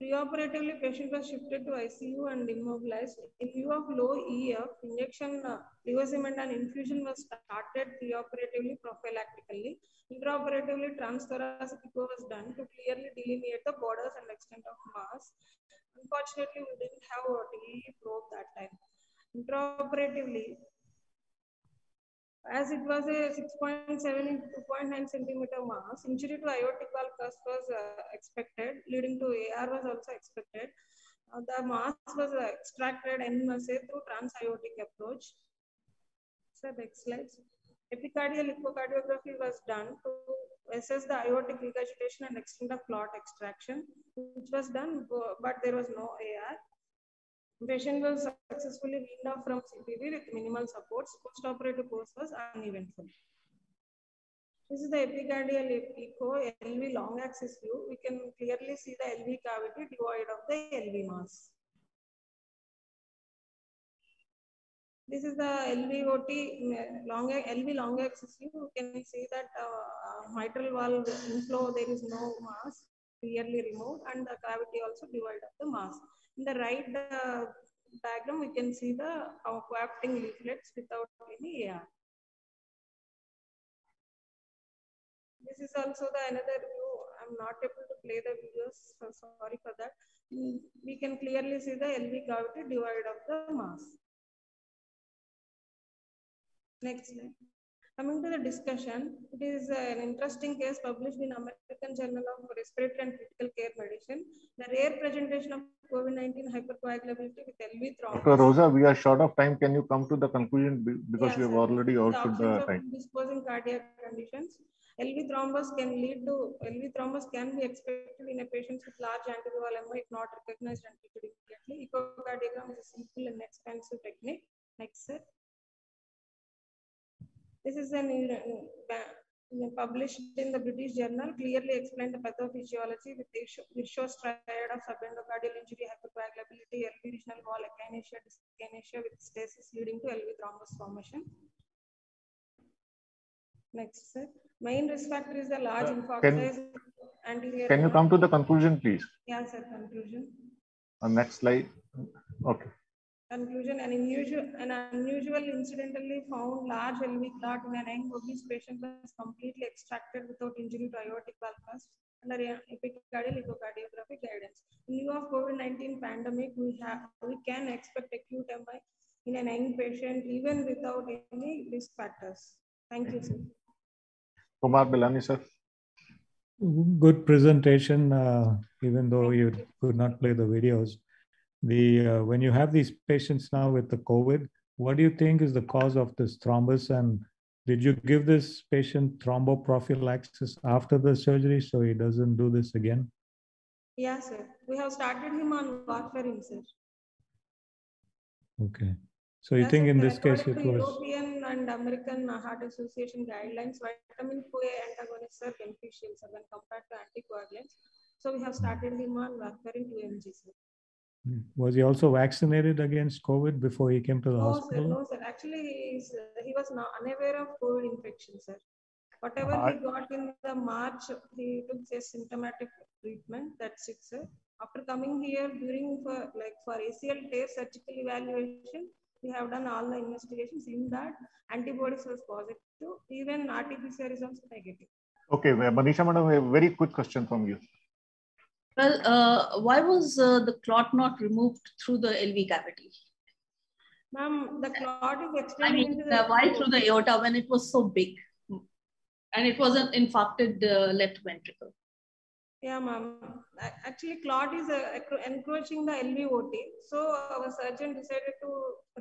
preoperatively patient was shifted to ICU and immobilized. In view of low EF, injection, uh, levosimendan infusion was started preoperatively prophylactically. Intraoperatively, transthoracic echo was done to clearly delineate the borders and extent of mass. Unfortunately, we didn't have a TE probe that time. Intraoperatively, as it was a 6.7 into 2.9 centimeter mass, injury to aortic valve cusp was uh, expected, leading to AR was also expected. Uh, the mass was uh, extracted in say, through transaortic approach. So next slide. Epicardial echocardiography was done to assess the aortic regurgitation and extent of clot extraction, which was done, but there was no AR. Patient was successfully weaned off from CPB with minimal supports. Post-operative course was uneventful. This is the epicardial echo LV long axis view. We can clearly see the LV cavity devoid of the LV mass. This is the LVOT long LV long axis. View. You can see that uh, mitral valve inflow there is no mass clearly removed and the cavity also devoid of the mass. In the right uh, diagram, we can see the coapting leaflets without any AR. This is also the another view. I'm not able to play the videos, so sorry for that. Mm, we can clearly see the LV cavity devoid of the mass. Next slide. Coming to the discussion, it is uh, an interesting case published in American Journal of Respiratory and Critical Care Medicine. The rare presentation of COVID-19 hypercoagulability with LV thrombus. Dr. Rosa, we are short of time. Can you come to the conclusion because Yes, we have sir. already The output the of time. Disposing cardiac conditions. LV thrombus can lead to LV thrombus can be expected in a patient with large MO if not recognized and treated immediately. Echocardiogram is a simple and expensive technique. Next, sir. This is an uh, published in the British Journal, clearly explained the pathophysiology with Virchow's triad of subendocardial injury, hypercoagulability, LV regional wall akinesia, dyskinesia with stasis leading to LV thrombus formation. Next, sir. Main risk factor is the large infarct can- size anterior. Can you come to the conclusion, please? Yeah, sir. Conclusion. Uh, next slide. Okay. Conclusion, an unusual, an unusual incidentally found large LV clot in an young obese patient was completely extracted without injury to aortic valve cusp under a- epicardial echocardiographic guidance. In view of COVID-19 pandemic, we have, we can expect acute MI in an young patient even without any risk factors. Thank you, sir. Kumar Belani, sir. Good presentation, uh, even though you could not play the videos. The uh, when you have these patients now with the COVID, what do you think is the cause of this thrombus? And did you give this patient thromboprophylaxis after the surgery so he doesn't do this again? Yeah, sir. We have started him on warfarin, sir. Okay. So you Yes, think in this case it was European and American Heart Association guidelines, vitamin A antagonists are beneficial sir, when compared to anticoagulants. So we have started him on warfarin 2 mg. Sir. Was he also vaccinated against COVID before he came to the No, sir. hospital? No, sir. Actually, he, is, uh, he was not unaware of COVID infection, sir. Whatever I- he got in the March, he took a symptomatic treatment. That's it, sir. After coming here during for like for ACL tear surgical evaluation, we have done all the investigations. In that, antibodies was positive. Even RT-PCR is also negative. Okay, Manisha madam, a very quick question from you. Well, uh, why was uh, the clot not removed through the LV cavity? Ma'am, the clot is I mean, into the why through the aorta when it was so big? And it was an infarcted uh, left ventricle. Yeah, ma'am. Actually, clot is uh, encroaching the LVOT. So our surgeon decided to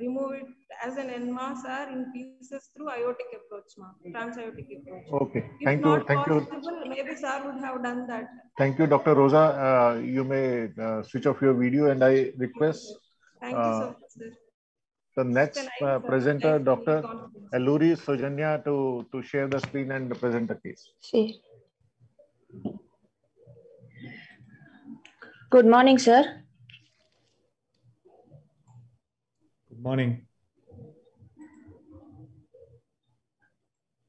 remove it as an NMAS or in pieces through aortic approach, ma'am. Transaortic approach. Okay, If thank you, not thank you. maybe sir would have done that. Thank you, Dr. Rosa. Uh, you may uh, switch off your video and I request Thank you uh, so much, sir. the next uh, presenter, Dr. Alluri Sojanya, to, to share the screen and present the case. See. Good morning, sir. Good morning.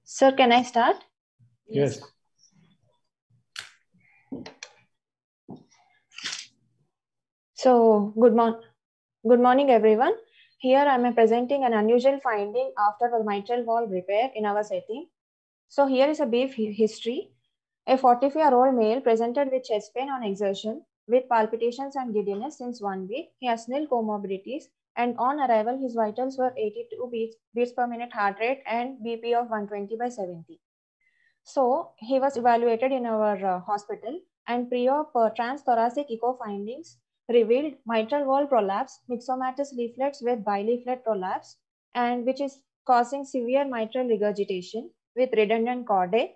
Sir, can I start? Yes. So, good morning. Good morning, everyone. Here I am presenting an unusual finding after the mitral valve repair in our setting. So, here is a brief history. A 44-year-old male presented with chest pain on exertion with palpitations and giddiness since one week. He has nil comorbidities and on arrival, his vitals were 82 beats, beats per minute heart rate and BP of 120 by 70. So he was evaluated in our uh, hospital and pre-op uh, transthoracic echo findings revealed mitral valve prolapse, myxomatous leaflets with bileaflet prolapse, and which is causing severe mitral regurgitation with redundant chordae.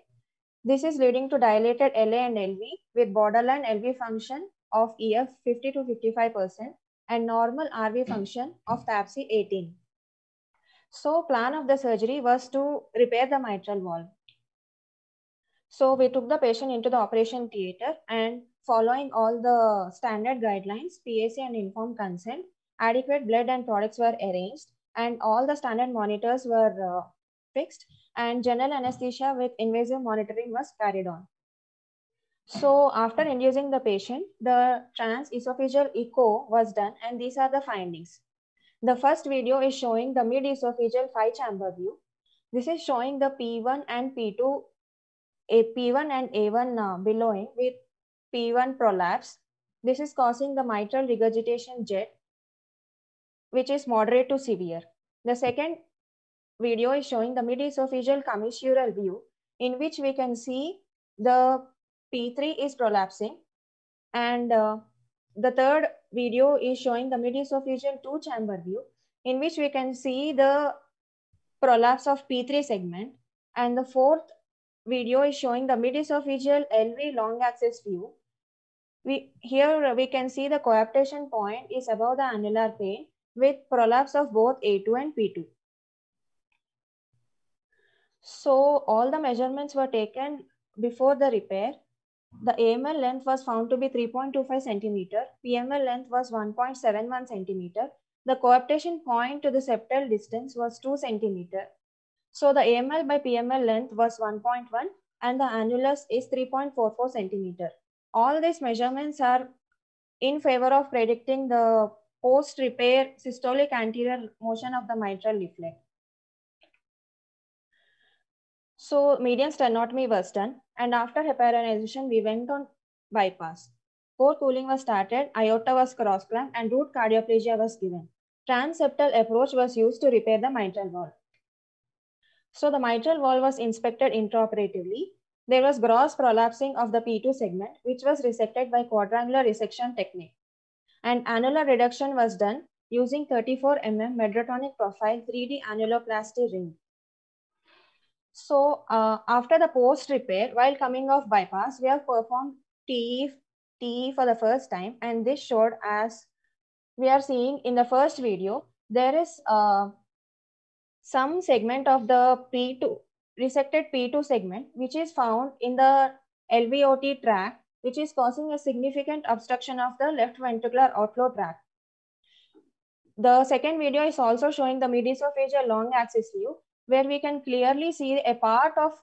This is leading to dilated LA and LV with borderline LV function of EF 50 to 55% and normal RV function of TAPSE 18. So plan of the surgery was to repair the mitral valve. So we took the patient into the operation theater and following all the standard guidelines, PAC and informed consent, adequate blood and products were arranged and all the standard monitors were uh, fixed and general anesthesia with invasive monitoring was carried on. So after inducing the patient, the transesophageal echo was done and these are the findings. The first video is showing the mid-esophageal five chamber view. This is showing the P1 and P2, a P1 and A1 uh, billowing with P1 prolapse. This is causing the mitral regurgitation jet, which is moderate to severe. The second video is showing the mid-esophageal commissural view, in which we can see the P3 is prolapsing. And uh, the third video is showing the mid-esophageal two-chamber view, in which we can see the prolapse of P3 segment. And the fourth video is showing the mid-esophageal LV long axis view. We, here we can see the coaptation point is above the annular plane with prolapse of both A2 and P2. So all the measurements were taken before the repair. The AML length was found to be 3.25 centimeter. PML length was 1.71 centimeter. The coaptation point to the septal distance was 2 centimeter. So the AML by PML length was 1.1 and the annulus is 3.44 centimeter. All these measurements are in favor of predicting the post-repair systolic anterior motion of the mitral leaflet. So median sternotomy was done and after heparinization, we went on bypass. Core cooling was started, aorta was cross-clamped and root cardioplegia was given. Transeptal approach was used to repair the mitral valve. So the mitral valve was inspected intraoperatively. There was gross prolapsing of the P2 segment, which was resected by quadrangular resection technique. And annular reduction was done using 34 mm Medtronic profile 3D annuloplasty ring. So uh, after the post repair, while coming off bypass, we have performed TE, TE for the first time. And this showed as we are seeing in the first video, there is uh, some segment of the P2, resected P2 segment, which is found in the LVOT tract, which is causing a significant obstruction of the left ventricular outflow tract. The second video is also showing the mid-esophageal long axis view, where we can clearly see a part of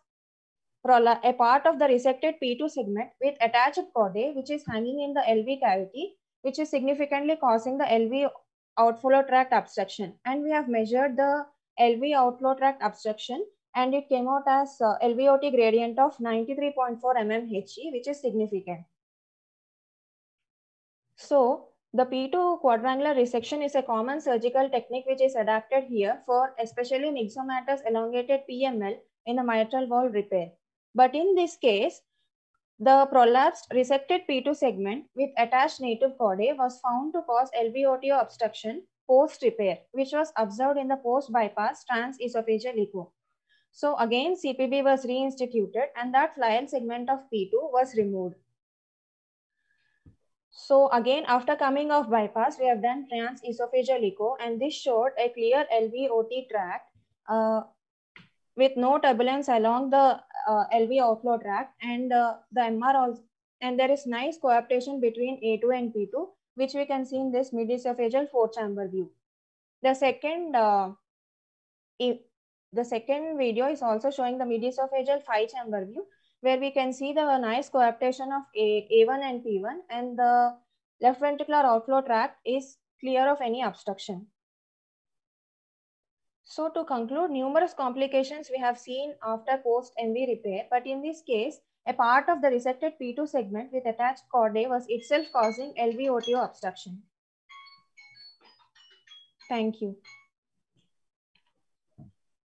a part of the resected P2 segment with attached chordae, which is hanging in the LV cavity, which is significantly causing the LV outflow tract obstruction. And we have measured the LV outflow tract obstruction and it came out as uh, LVOT gradient of 93.4 mm He, which is significant. So the P2 quadrangular resection is a common surgical technique which is adapted here for especially in myxomatous elongated PML in the mitral valve repair. But in this case, the prolapsed resected P2 segment with attached native chordae was found to cause LVOTO obstruction post-repair, which was observed in the post-bypass transesophageal echo. So again, CPB was reinstituted and that flail segment of P2 was removed. So again, after coming off bypass, we have done trans esophageal echo and this showed a clear LVOT tract uh, with no turbulence along the uh, LV outflow tract and uh, the MR also, and there is nice coaptation between A2 and P2, which we can see in this mid-esophageal four chamber view. The second, uh, the second video is also showing the mid-esophageal five chamber view, where we can see the nice coaptation of A, A1 and P1 and the left ventricular outflow tract is clear of any obstruction. So to conclude, numerous complications we have seen after post-MV repair, but in this case, a part of the resected P2 segment with attached chordae was itself causing LVOTO obstruction. Thank you.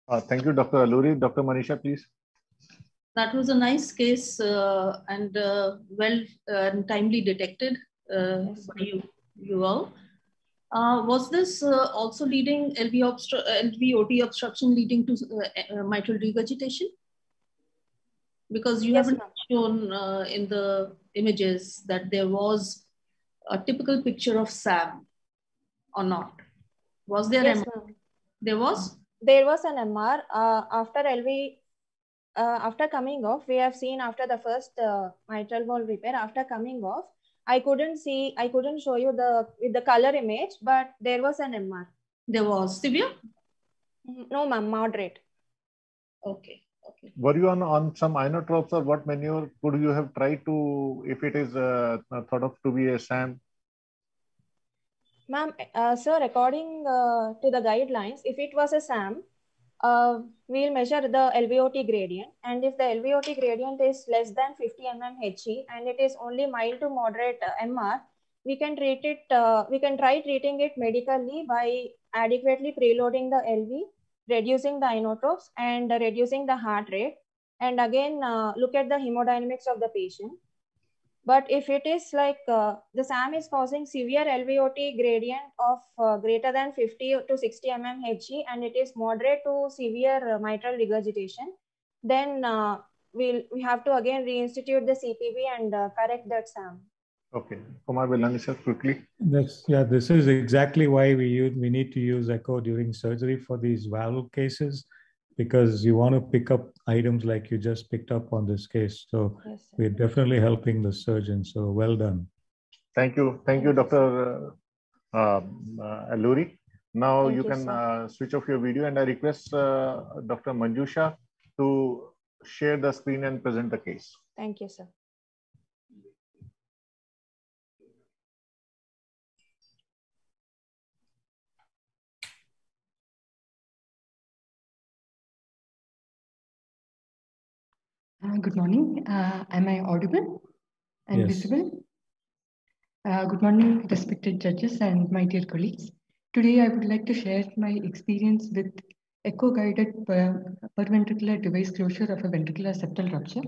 Uh, thank you, Dr. Aluri. Dr. Manisha, please. That was a nice case uh, and uh, well and uh, timely detected uh, by you, you all. Uh, was this also leading LV obstru LVOT obstruction leading to mitral regurgitation? Because you yes, haven't shown in the images that there was a typical picture of SAM or not. Was there yes, MR? There was? There was an MR uh, after LV. Uh, after coming off, we have seen after the first uh, mitral valve repair, after coming off, I couldn't see, I couldn't show you the with the color image, but there was an MR. There was severe? No, ma'am, moderate. Okay. Okay. Were you on, on some inotropes or what manure could you have tried to, if it is uh, thought of to be a SAM? Ma'am, uh, sir, according uh, to the guidelines, if it was a SAM, uh, we'll measure the LVOT gradient. And if the LVOT gradient is less than 50 mm Hg and it is only mild to moderate uh, MR, we can treat it, uh, we can try treating it medically by adequately preloading the LV, reducing the inotropes and reducing the heart rate. And again, uh, look at the hemodynamics of the patient. But if it is like uh, the SAM is causing severe LVOT gradient of uh, greater than 50 to 60 mm Hg and it is moderate to severe uh, mitral regurgitation, then uh, we'll, we have to again reinstitute the CPB and uh, correct that SAM. Okay, Kumar Belani sir, quickly. That's, yeah, this is exactly why we use, we need to use echo during surgery for these valve cases because you want to pick up items like you just picked up on this case. So Yes, we're definitely helping the surgeon. So well done. Thank you. Thank you, Dr. Uh, uh, Alluri. Now Thank you you, can uh, switch off your video and I request uh, Dr. Manjusha to share the screen and present the case. Thank you, sir. Uh, Good morning. Uh, Am I audible and Yes. visible? Uh, Good morning, respected judges and my dear colleagues. Today, I would like to share my experience with echo-guided per- perventricular device closure of a ventricular septal rupture.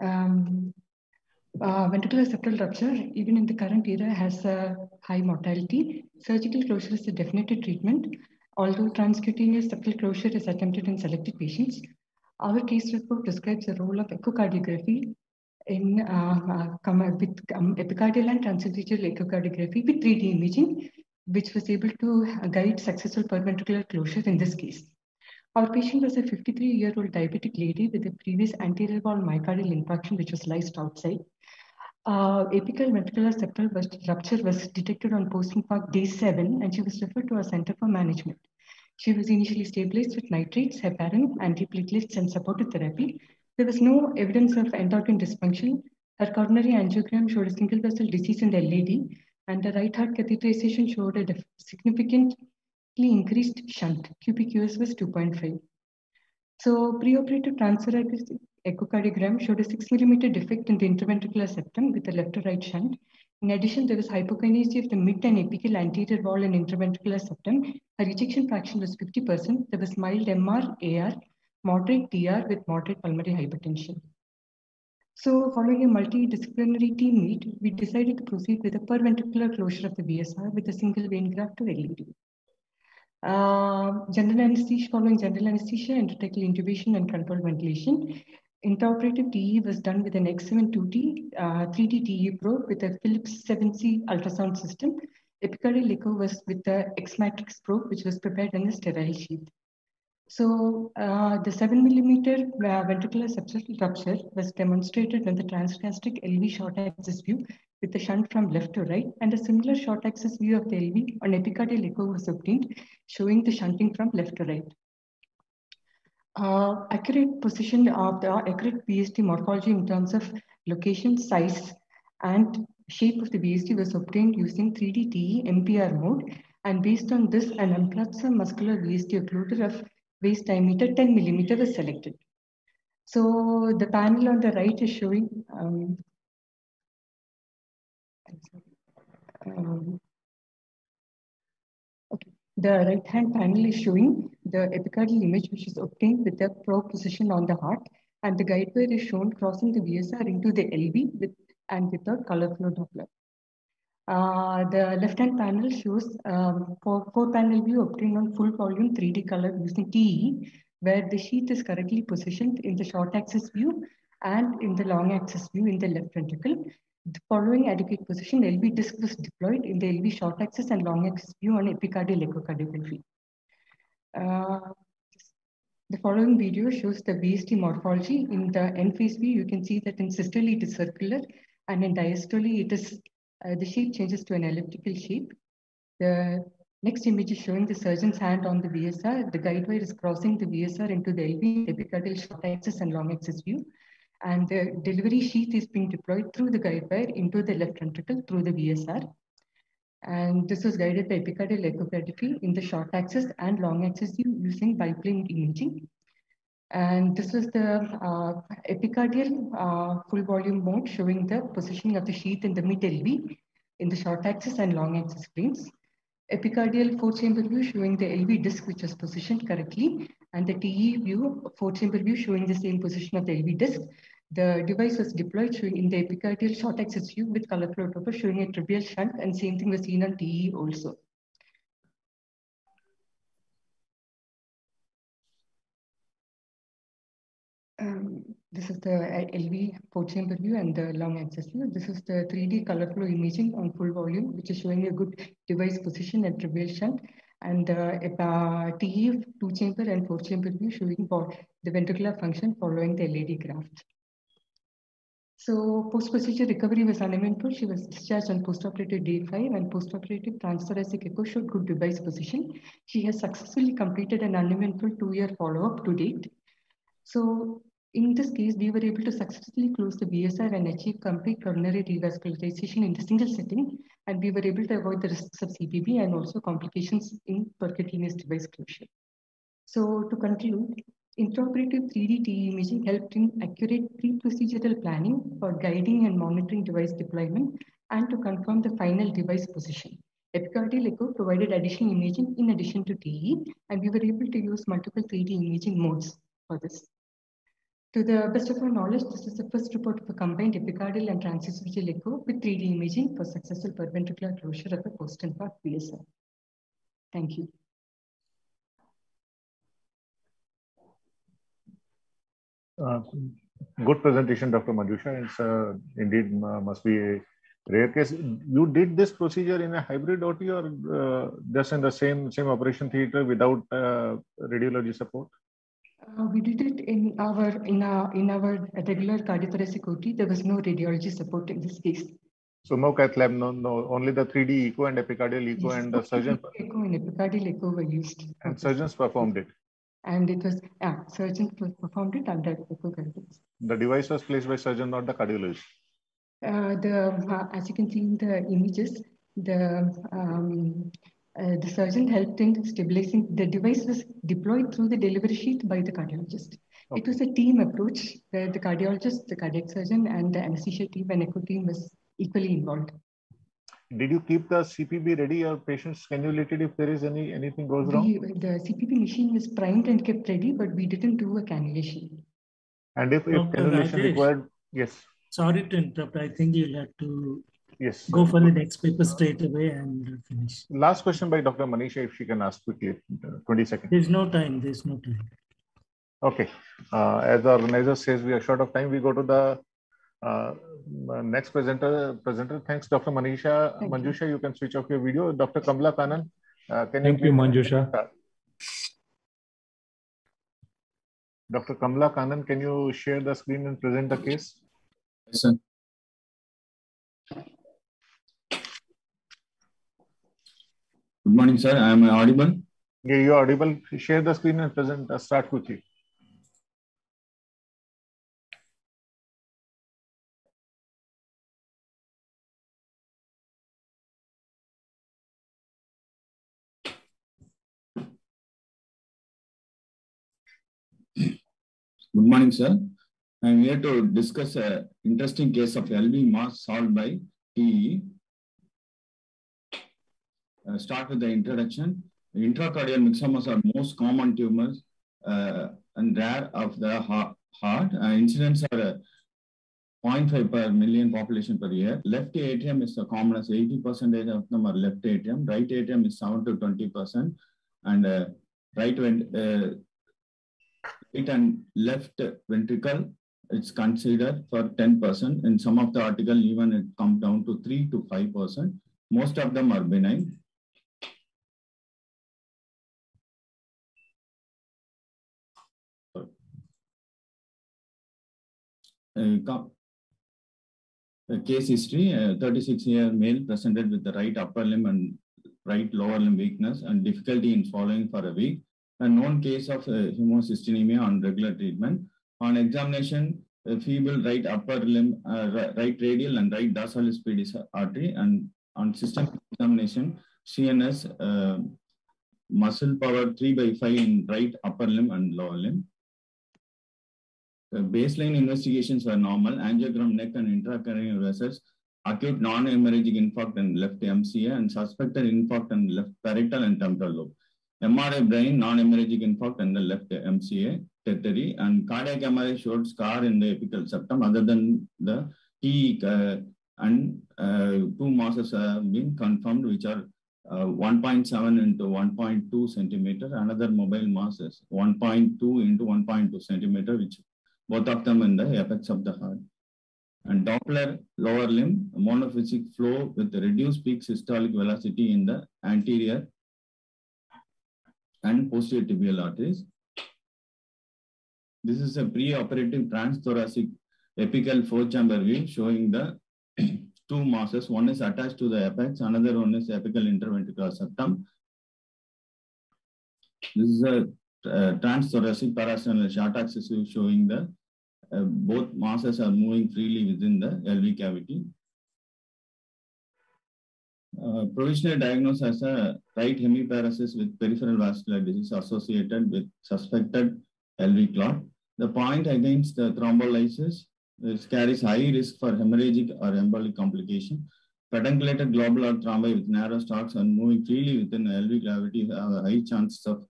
Um, uh, Ventricular septal rupture, even in the current era, has a high mortality. Surgical closure is a definitive treatment, although transcutaneous septal closure is attempted in selected patients. Our case report describes the role of echocardiography in uh, uh, with um, epicardial and transesophageal echocardiography with 3D imaging, which was able to uh, guide successful perventricular closure in this case. Our patient was a 53-year-old diabetic lady with a previous anterior wall myocardial infarction, which was lysed outside. Uh, apical ventricular septal rupture was detected on post-infarct day seven, and she was referred to our center for management. She was initially stabilized with nitrates, heparin, antiplatelets, and supportive therapy. There was no evidence of endocrine dysfunction. Her coronary angiogram showed a single vessel disease in the LAD, and the right heart catheterization showed a significantly increased shunt. QPQS was 2.5. So preoperative transthoracic echocardiogram showed a 6 millimeter defect in the interventricular septum with a left to right shunt. In addition, there was hypokinesia of the mid and apical anterior wall and interventricular septum. Her ejection fraction was 50%. There was mild MR, AR, moderate TR with moderate pulmonary hypertension. So following a multidisciplinary team meet, we decided to proceed with a perventricular closure of the VSR with a single vein graft to LAD. Uh, general anesthesia, following general anesthesia, endotracheal intubation and controlled ventilation. Intraoperative TE was done with an X7-2T uh, 3D TE probe with a Philips 7C ultrasound system. Epicardial echo was with the X-Matrix probe, which was prepared in a sterile sheath. So uh, the 7 millimeter uh, ventricular septal rupture was demonstrated in the transgastric LV short axis view with the shunt from left to right, and a similar short axis view of the LV on epicardial echo was obtained, showing the shunting from left to right. Uh, accurate position of the accurate VSD morphology in terms of location, size, and shape of the VSD was obtained using 3D TE MPR mode. And based on this, an Amplatzer muscular VSD occluder of waist diameter 10 millimeter was selected. So the panel on the right is showing um, um, okay. The right hand panel is showing the epicardial image which is obtained with the probe position on the heart and the guide wire is shown crossing the VSR into the LV with and without color flow Doppler. Uh, the left hand panel shows um, four, four panel view obtained on full volume 3D color using TE where the sheath is correctly positioned in the short axis view and in the long axis view in the left ventricle. The following adequate position, LV disc was deployed in the LV short axis and long axis view on epicardial echocardiography. Uh, the following video shows the VSD morphology. In the en face view, you can see that in systole it is circular and in diastole it is, uh, the shape changes to an elliptical shape. The Next image is showing the surgeon's hand on the VSR. The guide wire is crossing the VSR into the LV, epicardial short axis and long axis view. And the delivery sheath is being deployed through the guide wire into the left ventricle through the VSR. And this was guided by epicardial echography in the short axis and long axis view using biplane imaging. And this was the uh, epicardial uh, full volume mode showing the positioning of the sheath in the mid LV in the short axis and long axis planes. Epicardial four chamber view showing the LV disc which was positioned correctly and the TE view, four chamber view showing the same position of the LV disc. The device was deployed showing in the epicardial short axis view with color flow Doppler showing a trivial shunt and same thing was seen on TE also. Um, this is the LV four chamber view and the long axis view. This is the 3D color flow imaging on full volume, which is showing a good device position and trivial shunt. And uh, uh, TE two chamber and four chamber view showing for the ventricular function following the LAD graft. So post-procedure recovery was uneventful. She was discharged on post-operative day five and post-operative transthoracic echo showed good device position. She has successfully completed an uneventful two-year follow-up to date. So in this case, we were able to successfully close the VSR and achieve complete coronary revascularization in the single setting, and we were able to avoid the risks of CPB and also complications in percutaneous device closure. So to conclude, intraoperative 3D TE imaging helped in accurate pre-procedural planning for guiding and monitoring device deployment and to confirm the final device position. Epicardial echo provided additional imaging in addition to TE, and we were able to use multiple 3D imaging modes for this. To the best of our knowledge, this is the first report of a combined epicardial and transesophageal echo with 3D imaging for successful perventricular closure of a post-infarct VSR. Thank you. Uh, good presentation, Dr. Manjusha. It's uh, indeed uh, must be a rare case. You did this procedure in a hybrid OT or uh, just in the same same operation theater without uh, radiology support? Uh, we did it in our in our in our regular cardiothoracic OT. There was no radiology support in this case. So no cath lab, no, no, only the 3D echo and epicardial echo Yes, and the surgeon Echo and epicardial echo were used. and surgeons performed it. And it was, yeah, surgeons performed it under echo guidance. The device was placed by surgeon, not the cardiologist. Uh, the, uh, as you can see in the images, the, um, uh, the surgeon helped in stabilizing, the device was deployed through the delivery sheath by the cardiologist. It was a team approach where the cardiologist, the cardiac surgeon and the anesthesia team and echo team was equally involved. Did you keep the CPB ready or patients cannulated if there is any anything goes wrong? The CPB machine was primed and kept ready, but we didn't do a cannulation. And if, if Dr. cannulation Rajesh. required, yes, Sorry to interrupt. I think you'll have to yes. go for the next paper straight away and finish. Last question by Dr. Manisha, if she can ask quickly, uh, 20 seconds. There's no time. There's no time. Okay. Uh, as the organizer says, we are short of time. We go to the uh, next presenter. Presenter, thanks, Dr. Manisha. Thank you. Manjusha, you can switch off your video. Dr. Kamla Kanan, uh, can Thank you, please- Manjusha. Dr. Kamla Kanan, can you share the screen and present the case? Yes, sir. Good morning, sir. I am audible. Yeah, you are audible. Share the screen and present. Uh, start quickly. Morning, sir. I am here to discuss an interesting case of LV mass solved by TE. Uh, start with the introduction. Intracardial myxomas are most common tumors uh, and rare of the heart. Uh, incidence are uh, 0.5 per million population per year. Left atrium is the commonest. 80% of them are left atrium. Right atrium is 7 to 20%. And uh, right uh, right and left ventricle it's considered for 10%. In some of the article, even it comes down to 3 to 5%. Most of them are benign. Case history, 36 year male presented with the right upper limb and right lower limb weakness and difficulty in swallowing for a week. A known case of uh, homocysteinemia on regular treatment. On examination, feeble right upper limb, uh, right radial and right dorsal pedis artery, and on system examination, CNS uh, muscle power 3 by 5 in right upper limb and lower limb. Baseline investigations were normal, angiogram neck and intracranial vessels, acute non-hemorrhagic infarct and left MCA, and suspected infarct and left parietal and temporal lobe. MRI brain, non-hemorrhagic infarct and the left MCA, territory, and cardiac MRI showed scar in the apical septum other than the T uh, and uh, two masses have been confirmed, which are uh, 1.7 into 1.2 centimeter, another mobile mass is 1.2 into 1.2 centimeter, which both of them in the apex of the heart. And Doppler lower limb monophasic flow with reduced peak systolic velocity in the anterior and posterior tibial arteries. This is a pre-operative transthoracic apical four-chamber view showing the two masses. One is attached to the apex, another one is apical interventricular septum. This is a uh, transthoracic parasternal short axis view showing the uh, both masses are moving freely within the LV cavity. Uh, provisional diagnosis as a right hemiparesis with peripheral vascular disease associated with suspected LV clot. The point against the thrombolysis this carries high risk for hemorrhagic or embolic complication. Pedunculated globular thrombi with narrow stalks and moving freely within LV cavity have a high chances of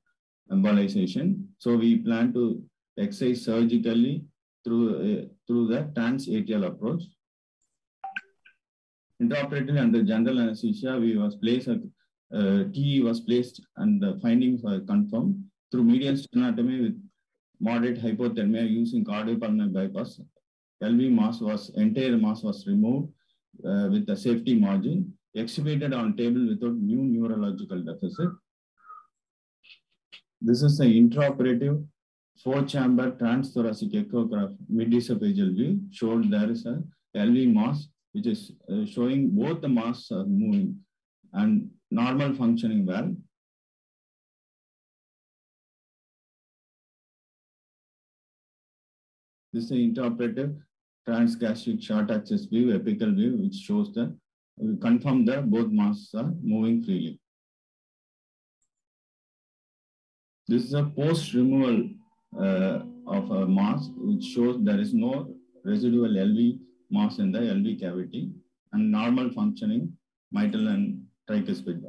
embolization. So we plan to excise surgically through, uh, through the transatrial approach. Intraoperatively under general anesthesia, we was placed, uh, TE was placed and the findings were confirmed through medial sternotomy with moderate hypothermia using cardiopulmonary bypass. LV mass was, entire mass was removed uh, with a safety margin, extubated on table without new neurological deficit. This is the intraoperative four-chamber transthoracic echograph mid-esophageal view showed there is a LV mass which is uh, showing both the mass are moving and normal functioning well. This is the intraoperative transgastric short axis view, apical view, which shows the, we confirm that both masses are moving freely. This is a post removal uh, of a mass, which shows there is no residual LV mass in the LV cavity and normal functioning mitral and tricuspid.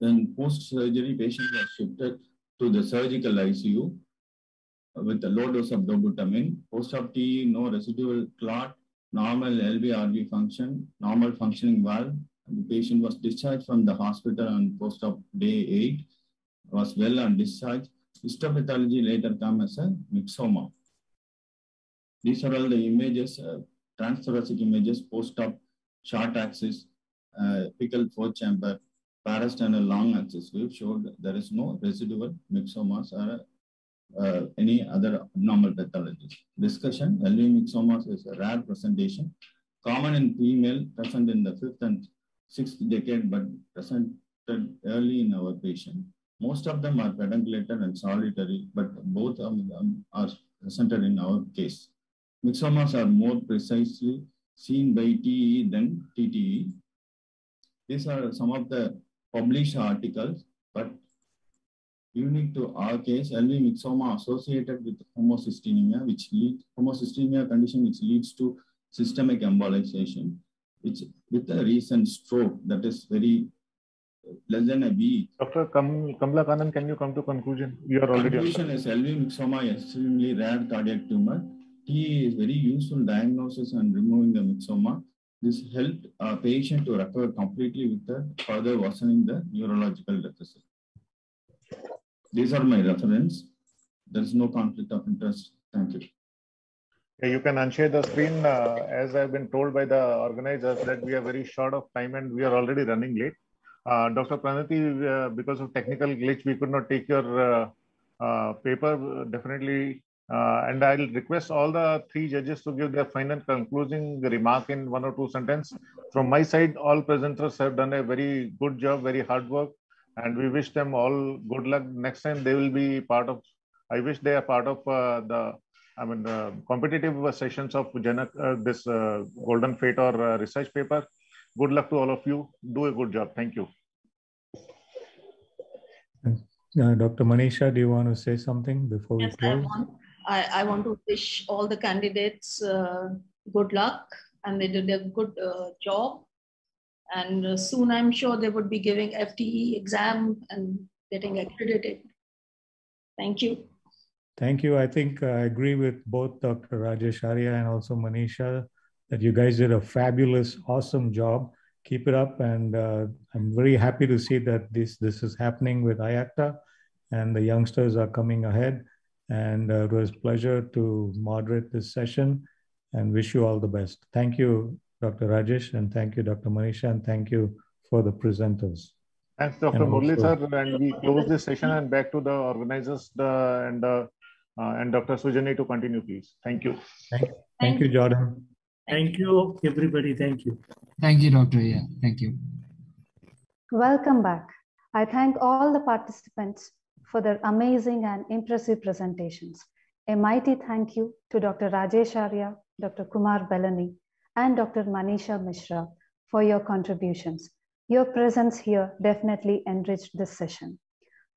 Then post-surgery, patient was shifted to the surgical ICU with a low dose of dobutamine. Post-op TE, no residual clot, normal LV-RV function, normal functioning valve. The patient was discharged from the hospital on post-op day eight, was well on discharge. Histopathology later come as a myxoma. These are all the images, uh, transthoracic images, post-op short axis, uh, apical four chamber, parasternal long axis view showed there is no residual myxomas or uh, any other abnormal pathologies. Discussion, LV myxomas is a rare presentation, common in female, present in the fifth and sixth decade, but presented early in our patient. Most of them are pedunculated and solitary, but both of them are presented in our case. Myxomas are more precisely seen by TE than TTE. These are some of the published articles, but unique to our case, LV myxoma associated with homocysteinemia, which leads homocysteinemia condition which leads to systemic embolization, which with a recent stroke that is very less than a week. Dr. Kam Kamla Kanan, can you come to conclusion? We are already. Conclusion is LV myxoma is extremely rare cardiac tumor. T is very useful diagnosis and removing the myxoma. This helped a patient to recover completely without further worsening the neurological deficit. These are my reference. There is no conflict of interest. Thank you. You can unshare the screen. Uh, as I've been told by the organizers that we are very short of time and we are already running late. Uh, Dr. Pranati, uh, because of technical glitch, we could not take your uh, uh, paper. Definitely, Uh, and I'll request all the three judges to give their final concluding remark in one or two sentences. From my side, all presenters have done a very good job, very hard work, and we wish them all good luck. Next time they will be part of, I wish they are part of uh, the, I mean, uh, competitive sessions of Janak, uh, this uh, Golden Fate or uh, research paper. Good luck to all of you. Do a good job. Thank you. Uh, Dr. Manisha, do you want to say something before Yes, we I close? I, I want to wish all the candidates uh, good luck and they did a good uh, job. And uh, soon I'm sure they would be giving FTE exam and getting accredited. Thank you. Thank you. I think uh, I agree with both Dr. Rajesh Arya and also Manisha that you guys did a fabulous, awesome job. Keep it up. And uh, I'm very happy to see that this, this is happening with IACTA and the youngsters are coming ahead. And uh, it was a pleasure to moderate this session and wish you all the best. Thank you, Dr. Rajesh, and thank you, Dr. Manisha, and thank you for the presenters. Thanks, Dr. And Murli also- sir. And we close this session and back to the organizers the, and uh, uh, and Dr. Sujani to continue, please. Thank you. Thank, thank you, Jordan. Thank you, everybody. Thank you. Thank you, Doctor. Yeah, thank you. Welcome back. I thank all the participants for their amazing and impressive presentations. A mighty thank you to Dr. Rajesh Arya, Dr. Kumar Belani, and Dr. Manisha Mishra for your contributions. Your presence here definitely enriched this session.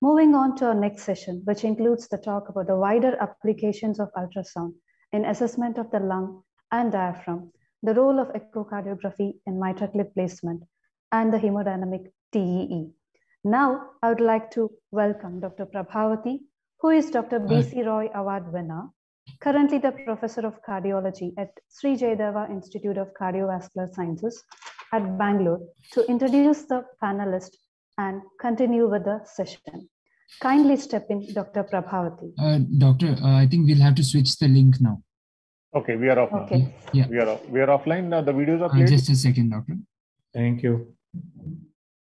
Moving on to our next session, which includes the talk about the wider applications of ultrasound in assessment of the lung and diaphragm, the role of echocardiography in MitraClip placement, and the hemodynamic TEE. Now, I would like to welcome Dr. Prabhavati, who is Dr. B.C. Roy Award winner, currently the Professor of Cardiology at Sri Jayadeva Institute of Cardiovascular Sciences at Bangalore, to introduce the panelist and continue with the session. Kindly step in, Dr. Prabhavati. Uh, doctor, uh, I think we'll have to switch the link now. Okay, we are off. now. Okay. Yeah. We are off. We are offline now. The videos are Uh, just a second, doctor. Thank you.